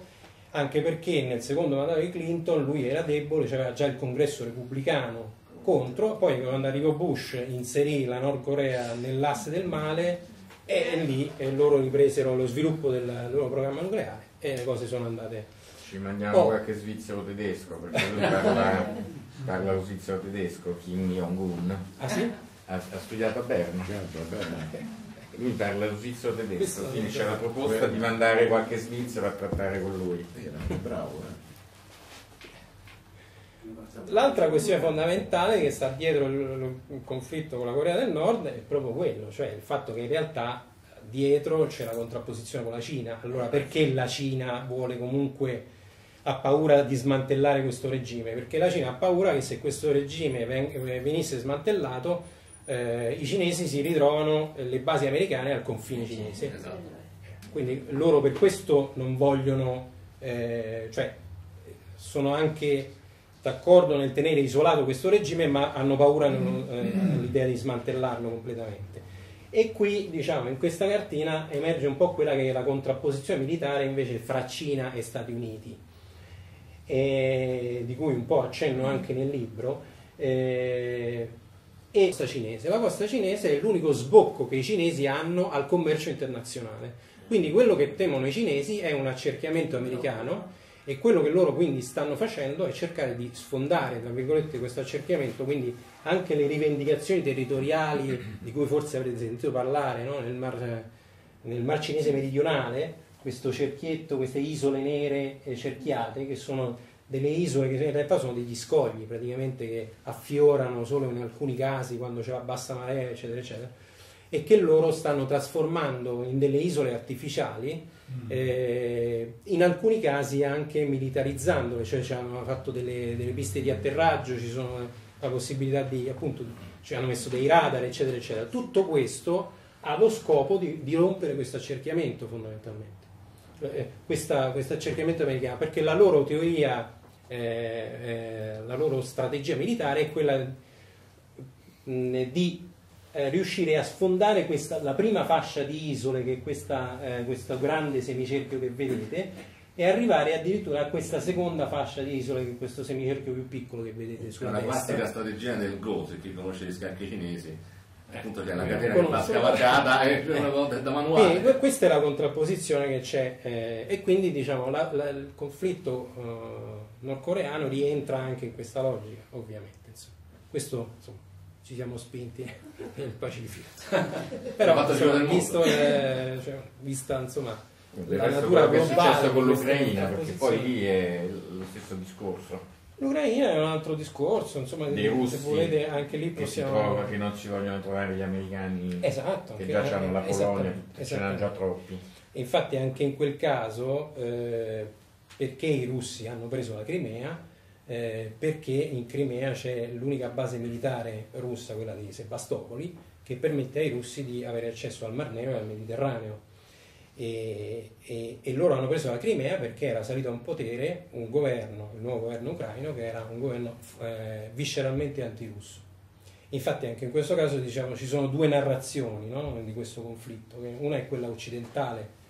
anche perché nel secondo mandato di Clinton lui era debole, c'aveva già il congresso repubblicano contro, poi quando arrivò Bush inserì la Nord Corea nell'asse del male e lì eh, loro ripresero lo sviluppo del loro programma nucleare e le cose sono andate. Ci mandiamo Oh. qualche svizzero tedesco, perché lui parla, parla lo svizzero tedesco, Kim Jong-un. Ah sì? Ha, ha studiato a Berna. Certo, va bene. Lui parla lo svizzero tedesco, quindi c'è la proposta di mandare qualche svizzero a trattare con lui. Era bravo, eh. L'altra questione fondamentale che sta dietro il, il conflitto con la Corea del Nord è proprio quello, cioè il fatto che in realtà dietro c'è la contrapposizione con la Cina. Allora perché la Cina vuole comunque ha paura di smantellare questo regime? Perché la Cina ha paura che se questo regime ven- venisse smantellato eh, i cinesi si ritrovano le basi americane al confine cinese. Esatto. Quindi loro per questo non vogliono, eh, cioè sono anche d'accordo nel tenere isolato questo regime, ma hanno paura non- eh, di smantellarlo completamente. E qui, diciamo, in questa cartina emerge un po' quella che è la contrapposizione militare invece fra Cina e Stati Uniti, e di cui un po' accenno anche nel libro. eh, e la costa cinese. La costa cinese è l'unico sbocco che i cinesi hanno al commercio internazionale. Quindi quello che temono i cinesi è un accerchiamento americano E quello che loro quindi stanno facendo è cercare di sfondare, tra virgolette, questo accerchiamento, quindi anche le rivendicazioni territoriali di cui forse avrete sentito parlare no? nel, mar, nel Mar Cinese meridionale, questo cerchietto, queste isole nere eh, cerchiate, che sono delle isole che in realtà sono degli scogli praticamente che affiorano solo in alcuni casi quando c'è la bassa marea, eccetera, eccetera, e che loro stanno trasformando in delle isole artificiali, eh, in alcuni casi anche militarizzandole, cioè ci hanno fatto delle, delle piste di atterraggio, ci sono la possibilità di, appunto, ci hanno messo dei radar, eccetera, eccetera. Tutto questo ha lo scopo di, di rompere questo accerchiamento fondamentalmente eh, questo accerchiamento americano, perché la loro teoria, eh, eh, la loro strategia militare è quella mh, di eh, riuscire a sfondare questa, la prima fascia di isole, che è questa, eh, questo grande semicerchio che vedete, e arrivare addirittura a questa seconda fascia di isole, che è questo semicerchio più piccolo che vedete È sulla una destra. classica strategia del Go, se chi conosce gli scacchi cinesi. Appunto c'è la eh, catena che va scavalcata e una volta da E manuale. que- questa è la contrapposizione che c'è eh, e quindi diciamo la- la- il conflitto eh, nordcoreano rientra anche in questa logica, ovviamente. insomma. Questo insomma, ci siamo spinti nel Pacifico. Però insomma, visto, eh, cioè, vista insomma, Del la natura che è globale successo con l'Ucraina, perché poi lì è lo stesso discorso. L'Ucraina è un altro discorso, insomma, Dei se russi volete anche lì che si possiamo... trova che non si vogliono trovare gli americani Esatto, che anche- già hanno la Polonia, esattamente, ce n'hanno già troppi. Infatti anche in quel caso, eh, perché i russi hanno preso la Crimea? Eh, perché in Crimea c'è l'unica base militare russa, quella di Sebastopoli, che permette ai russi di avere accesso al Mar Nero e al Mediterraneo. E, e- e loro hanno preso la Crimea perché era salito a un potere un governo, il nuovo governo ucraino, che era un governo eh, visceralmente antirusso. Infatti anche in questo caso diciamo, ci sono due narrazioni no, di questo conflitto. Una è quella occidentale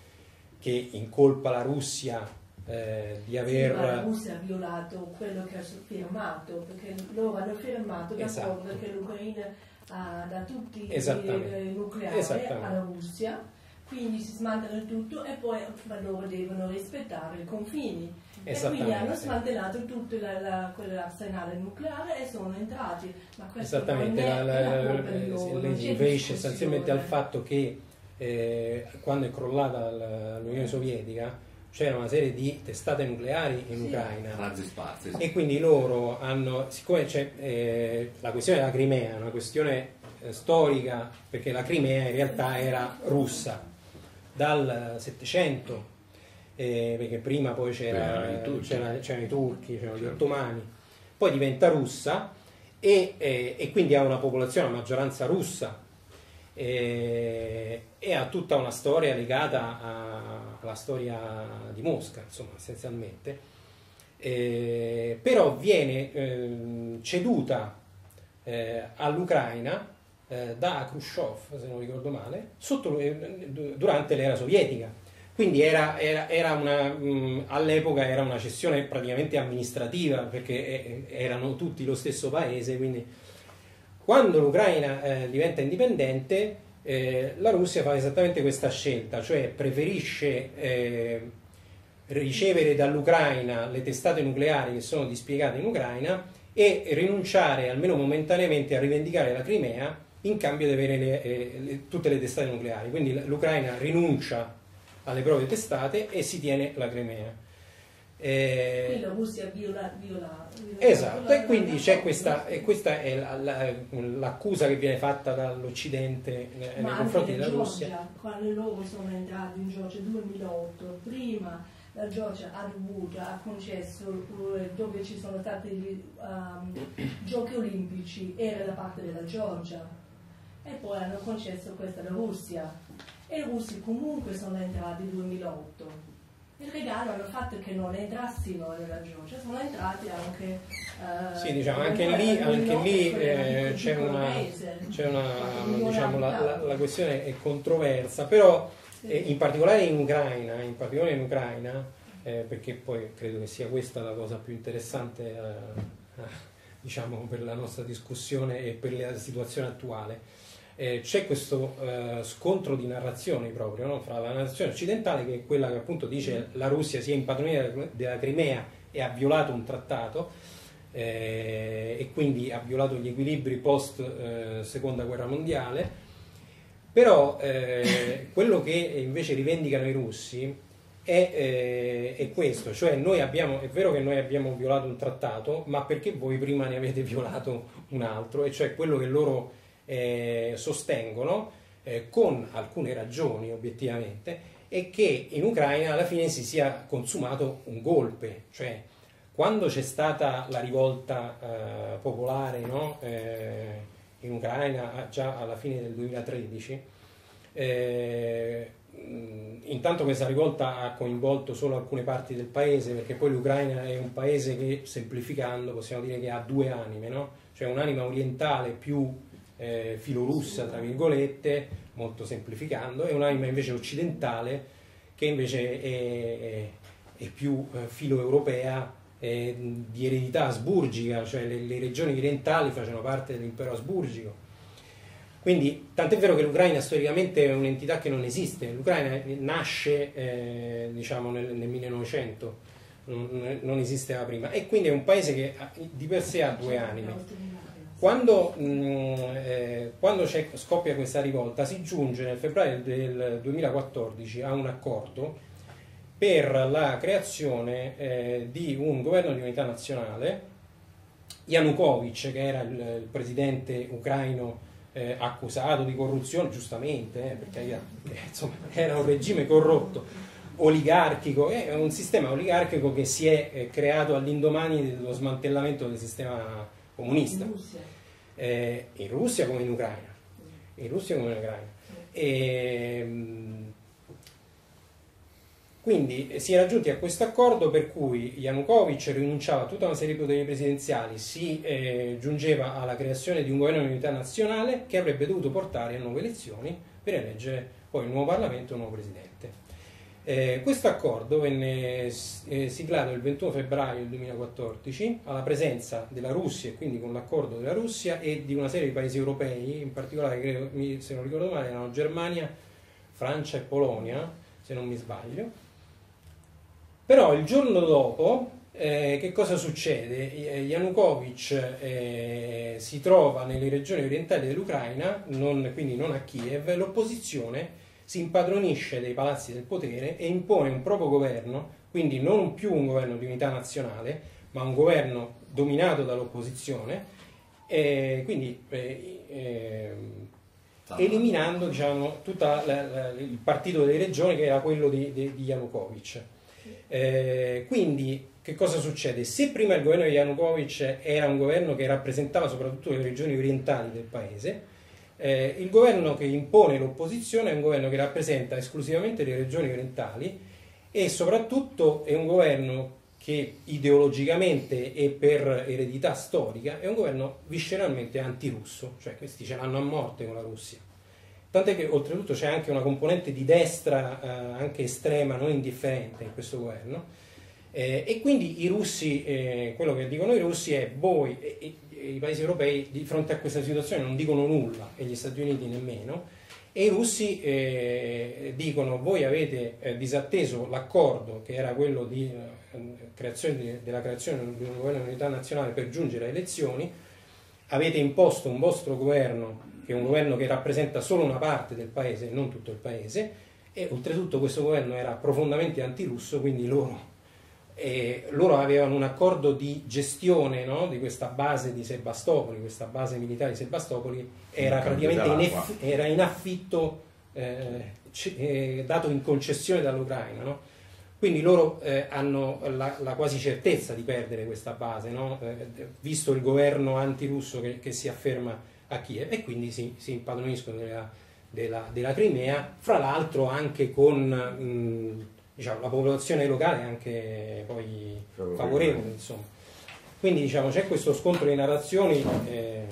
che incolpa la Russia eh, di aver... Sì, ma la Russia ha violato quello che ha firmato, perché loro hanno firmato Esatto. d'accordo che l'Ucraina ha da tutti i Esattamente. eh, nucleari alla Russia, quindi si smantellano tutto e poi ma loro devono rispettare i confini. E quindi hanno smantellato tutto la, la, quell'arsenale nucleare e sono entrati. Ma questo Esattamente, non la, è la, la- riferisce discussione. essenzialmente al fatto che eh, quando è crollata la- l'Unione Sovietica c'era una serie di testate nucleari in Sì. Ucraina Razzi sparsi. sì. e quindi loro hanno, siccome c'è eh, la questione della Crimea, è una questione eh, storica, perché la Crimea in realtà era russa dal 700, eh, perché prima poi c'era- C'erano i turchi. c'era- c'erano i turchi, c'erano gli Certo. ottomani, poi diventa russa e, eh, e quindi ha una popolazione a maggioranza russa eh, e ha tutta una storia legata a- alla storia di Mosca, insomma, essenzialmente. Eh, però viene ehm, ceduta eh, all'Ucraina eh, da Khrushchev, se non ricordo male, sotto- eh, durante l'era sovietica. Quindi era, era- era una, mh, all'epoca era una cessione praticamente amministrativa perché eh, erano tutti lo stesso paese. Quindi quando l'Ucraina eh, diventa indipendente, eh, la Russia fa esattamente questa scelta, cioè preferisce eh, ricevere dall'Ucraina le testate nucleari che sono dispiegate in Ucraina e rinunciare almeno momentaneamente a rivendicare la Crimea in cambio di avere le- eh, le- tutte le testate nucleari. Quindi l'Ucraina rinuncia alle proprie testate e si tiene la Crimea. Eh, Quindi la Russia viola, viola, viola Esatto, la- e quindi la- c'è questa, e questa è la- la- l'accusa che viene fatta dall'Occidente nei confronti della Russia. Georgia, quando loro sono entrati in Georgia nel 2008, prima la Georgia ha dovuto, ha concesso eh, dove ci sono stati gli um, giochi olimpici, era da parte della Georgia e poi hanno concesso questa alla Russia e i russi comunque sono entrati nel 2008. Il regalo hanno fatto che non entrassimo nella Georgia, sono entrati anche... eh, Sì, diciamo, anche lì, anche 2008, lì eh, c'è una, c'è una diciamo, la, la- la questione è controversa, però Sì. eh, in particolare in Ucraina, in particolare in Ucraina, eh, perché poi credo che sia questa la cosa più interessante eh, diciamo, per la nostra discussione e per la situazione attuale. Eh, c'è questo eh, scontro di narrazioni proprio no? fra la narrazione occidentale, che è quella che appunto dice la Russia si è impadronita della Crimea e ha violato un trattato, eh, e quindi ha violato gli equilibri post eh, seconda guerra mondiale. Però eh, quello che invece rivendicano i russi è, eh, è, questo, cioè noi abbiamo, è vero che noi abbiamo violato un trattato, ma perché voi prima ne avete violato un altro, e cioè quello che loro eh, sostengono, eh, con alcune ragioni obiettivamente, è che in Ucraina alla fine si sia consumato un golpe, cioè quando c'è stata la rivolta eh, popolare no? eh, in Ucraina già alla fine del 2013, eh, intanto questa rivolta ha coinvolto solo alcune parti del paese, perché poi l'Ucraina è un paese che, semplificando, possiamo dire che ha due anime, no? cioè un'anima orientale più eh, filorussa, tra virgolette, molto semplificando, e un'anima invece occidentale che invece è, è, è più eh, filo-europea di eredità asburgica, cioè le, le, regioni orientali facevano parte dell'impero asburgico. Quindi, tant'è vero che l'Ucraina storicamente è un'entità che non esiste, l'Ucraina nasce eh, diciamo nel, nel 1900, non, non, esisteva prima, e quindi è un paese che di per sé ha due anime. Quando, mh, eh, quando scoppia questa rivolta si giunge nel febbraio del 2014 a un accordo per la creazione eh, di un governo di unità nazionale. Yanukovych, che era il, il presidente ucraino eh, accusato di corruzione, giustamente, eh, perché, perché insomma, era un regime corrotto, oligarchico, è un sistema oligarchico che si è eh, creato all'indomani dello smantellamento del sistema comunista. In Russia, eh, in Russia come in Ucraina. In Russia come in Ucraina. E, ehm, quindi eh, si è raggiunti a questo accordo per cui Yanukovych rinunciava a tutta una serie di poteri presidenziali, si eh, giungeva alla creazione di un governo di unità nazionale che avrebbe dovuto portare a nuove elezioni per eleggere poi un nuovo Parlamento e un nuovo Presidente. Eh, questo accordo venne eh, siglato il 21 febbraio 2014 alla presenza della Russia e quindi con l'accordo della Russia e di una serie di paesi europei, in particolare credo, se non ricordo male erano Germania, Francia e Polonia, se non mi sbaglio però il giorno dopo, eh, che cosa succede? Yanukovych eh, si trova nelle regioni orientali dell'Ucraina, quindi non a Kiev, l'opposizione si impadronisce dei palazzi del potere e impone un proprio governo, quindi non più un governo di unità nazionale, ma un governo dominato dall'opposizione, eh, quindi ehm, eliminando diciamo, tutto il partito delle regioni che era quello di, di, di Yanukovych. Eh, quindi che cosa succede? Se prima il governo di Yanukovych era un governo che rappresentava soprattutto le regioni orientali del paese, eh, il governo che impone l'opposizione è un governo che rappresenta esclusivamente le regioni orientali e soprattutto è un governo che ideologicamente e per eredità storica è un governo visceralmente antirusso, cioè questi ce l'hanno a morte con la Russia. Tant'è che oltretutto c'è anche una componente di destra eh, anche estrema, non indifferente in questo governo. Eh, e quindi i russi, eh, quello che dicono i russi è voi i paesi europei di fronte a questa situazione non dicono nulla e gli Stati Uniti nemmeno e i russi eh, dicono voi avete eh, disatteso l'accordo che era quello di, eh, creazione di, della creazione di un governo di unità nazionale per giungere alle elezioni, avete imposto un vostro governo che è un governo che rappresenta solo una parte del paese e non tutto il paese, e oltretutto questo governo era profondamente antirusso, quindi loro, eh, loro avevano un accordo di gestione no, di questa base di Sebastopoli, questa base militare di Sebastopoli era praticamente in, eff- era in affitto eh, c- eh, dato in concessione dall'Ucraina. No? Quindi loro eh, hanno la, la, quasi certezza di perdere questa base, no? eh, visto il governo antirusso che, che si afferma a Kiev e quindi si, si impadroniscono della, della, della, Crimea, fra l'altro anche con mh, diciamo, la popolazione locale anche poi favorevole. Insomma. Quindi diciamo, c'è questo scontro di narrazioni eh,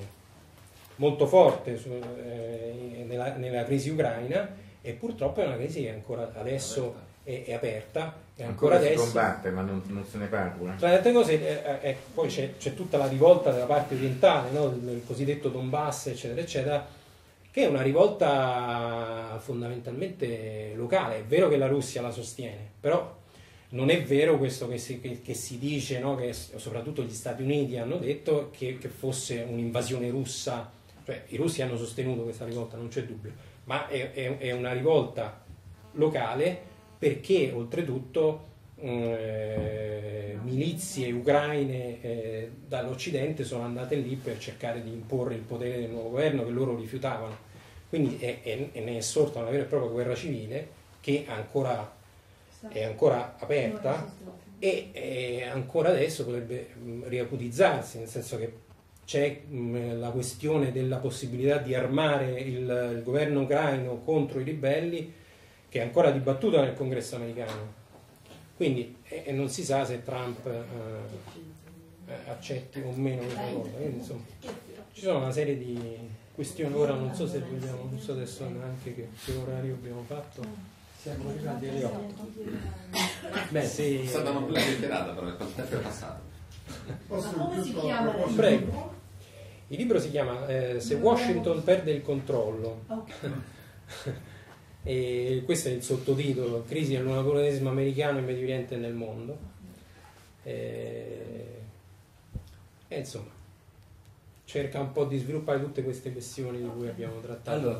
molto forte su, eh, nella, nella crisi ucraina e purtroppo è una crisi che ancora adesso è, è aperta e ancora, ancora adesso si combatte ma non, non, se ne parla tra le altre cose eh, eh, poi c'è, c'è, tutta la rivolta della parte orientale no? del, del cosiddetto Donbass eccetera eccetera che è una rivolta fondamentalmente locale. È vero che la Russia la sostiene, però non è vero questo che si, che- che si dice, no? che soprattutto gli Stati Uniti hanno detto che, che fosse un'invasione russa, cioè i russi hanno sostenuto questa rivolta, non c'è dubbio, ma è, è- è una rivolta locale perché oltretutto eh, milizie ucraine eh, dall'Occidente sono andate lì per cercare di imporre il potere del nuovo governo che loro rifiutavano. Quindi è, è- e ne è sorta una vera e propria guerra civile che ancora, è ancora aperta e ancora adesso potrebbe mh, riacutizzarsi, nel senso che c'è mh, la questione della possibilità di armare il, il governo ucraino contro i ribelli che è ancora dibattuta nel congresso americano. Quindi e, e non si sa se Trump eh, eh, accetti o meno questa cosa. Quindi, insomma, ci sono una serie di questioni, ora non so se vogliamo, non so adesso neanche che, che orario abbiamo fatto. Siamo arrivati alle 8. Beh, È se... stata una bella chiacchierata, però il tempo è passato. Come si chiama Prego. Il libro si chiama eh, Se Washington perde il controllo. Ok. E questo è il sottotitolo, Crisi del napoleonesimo americano in Medio Oriente e nel mondo. E, e insomma, cerca un po' di sviluppare tutte queste questioni di cui abbiamo trattato. Allora,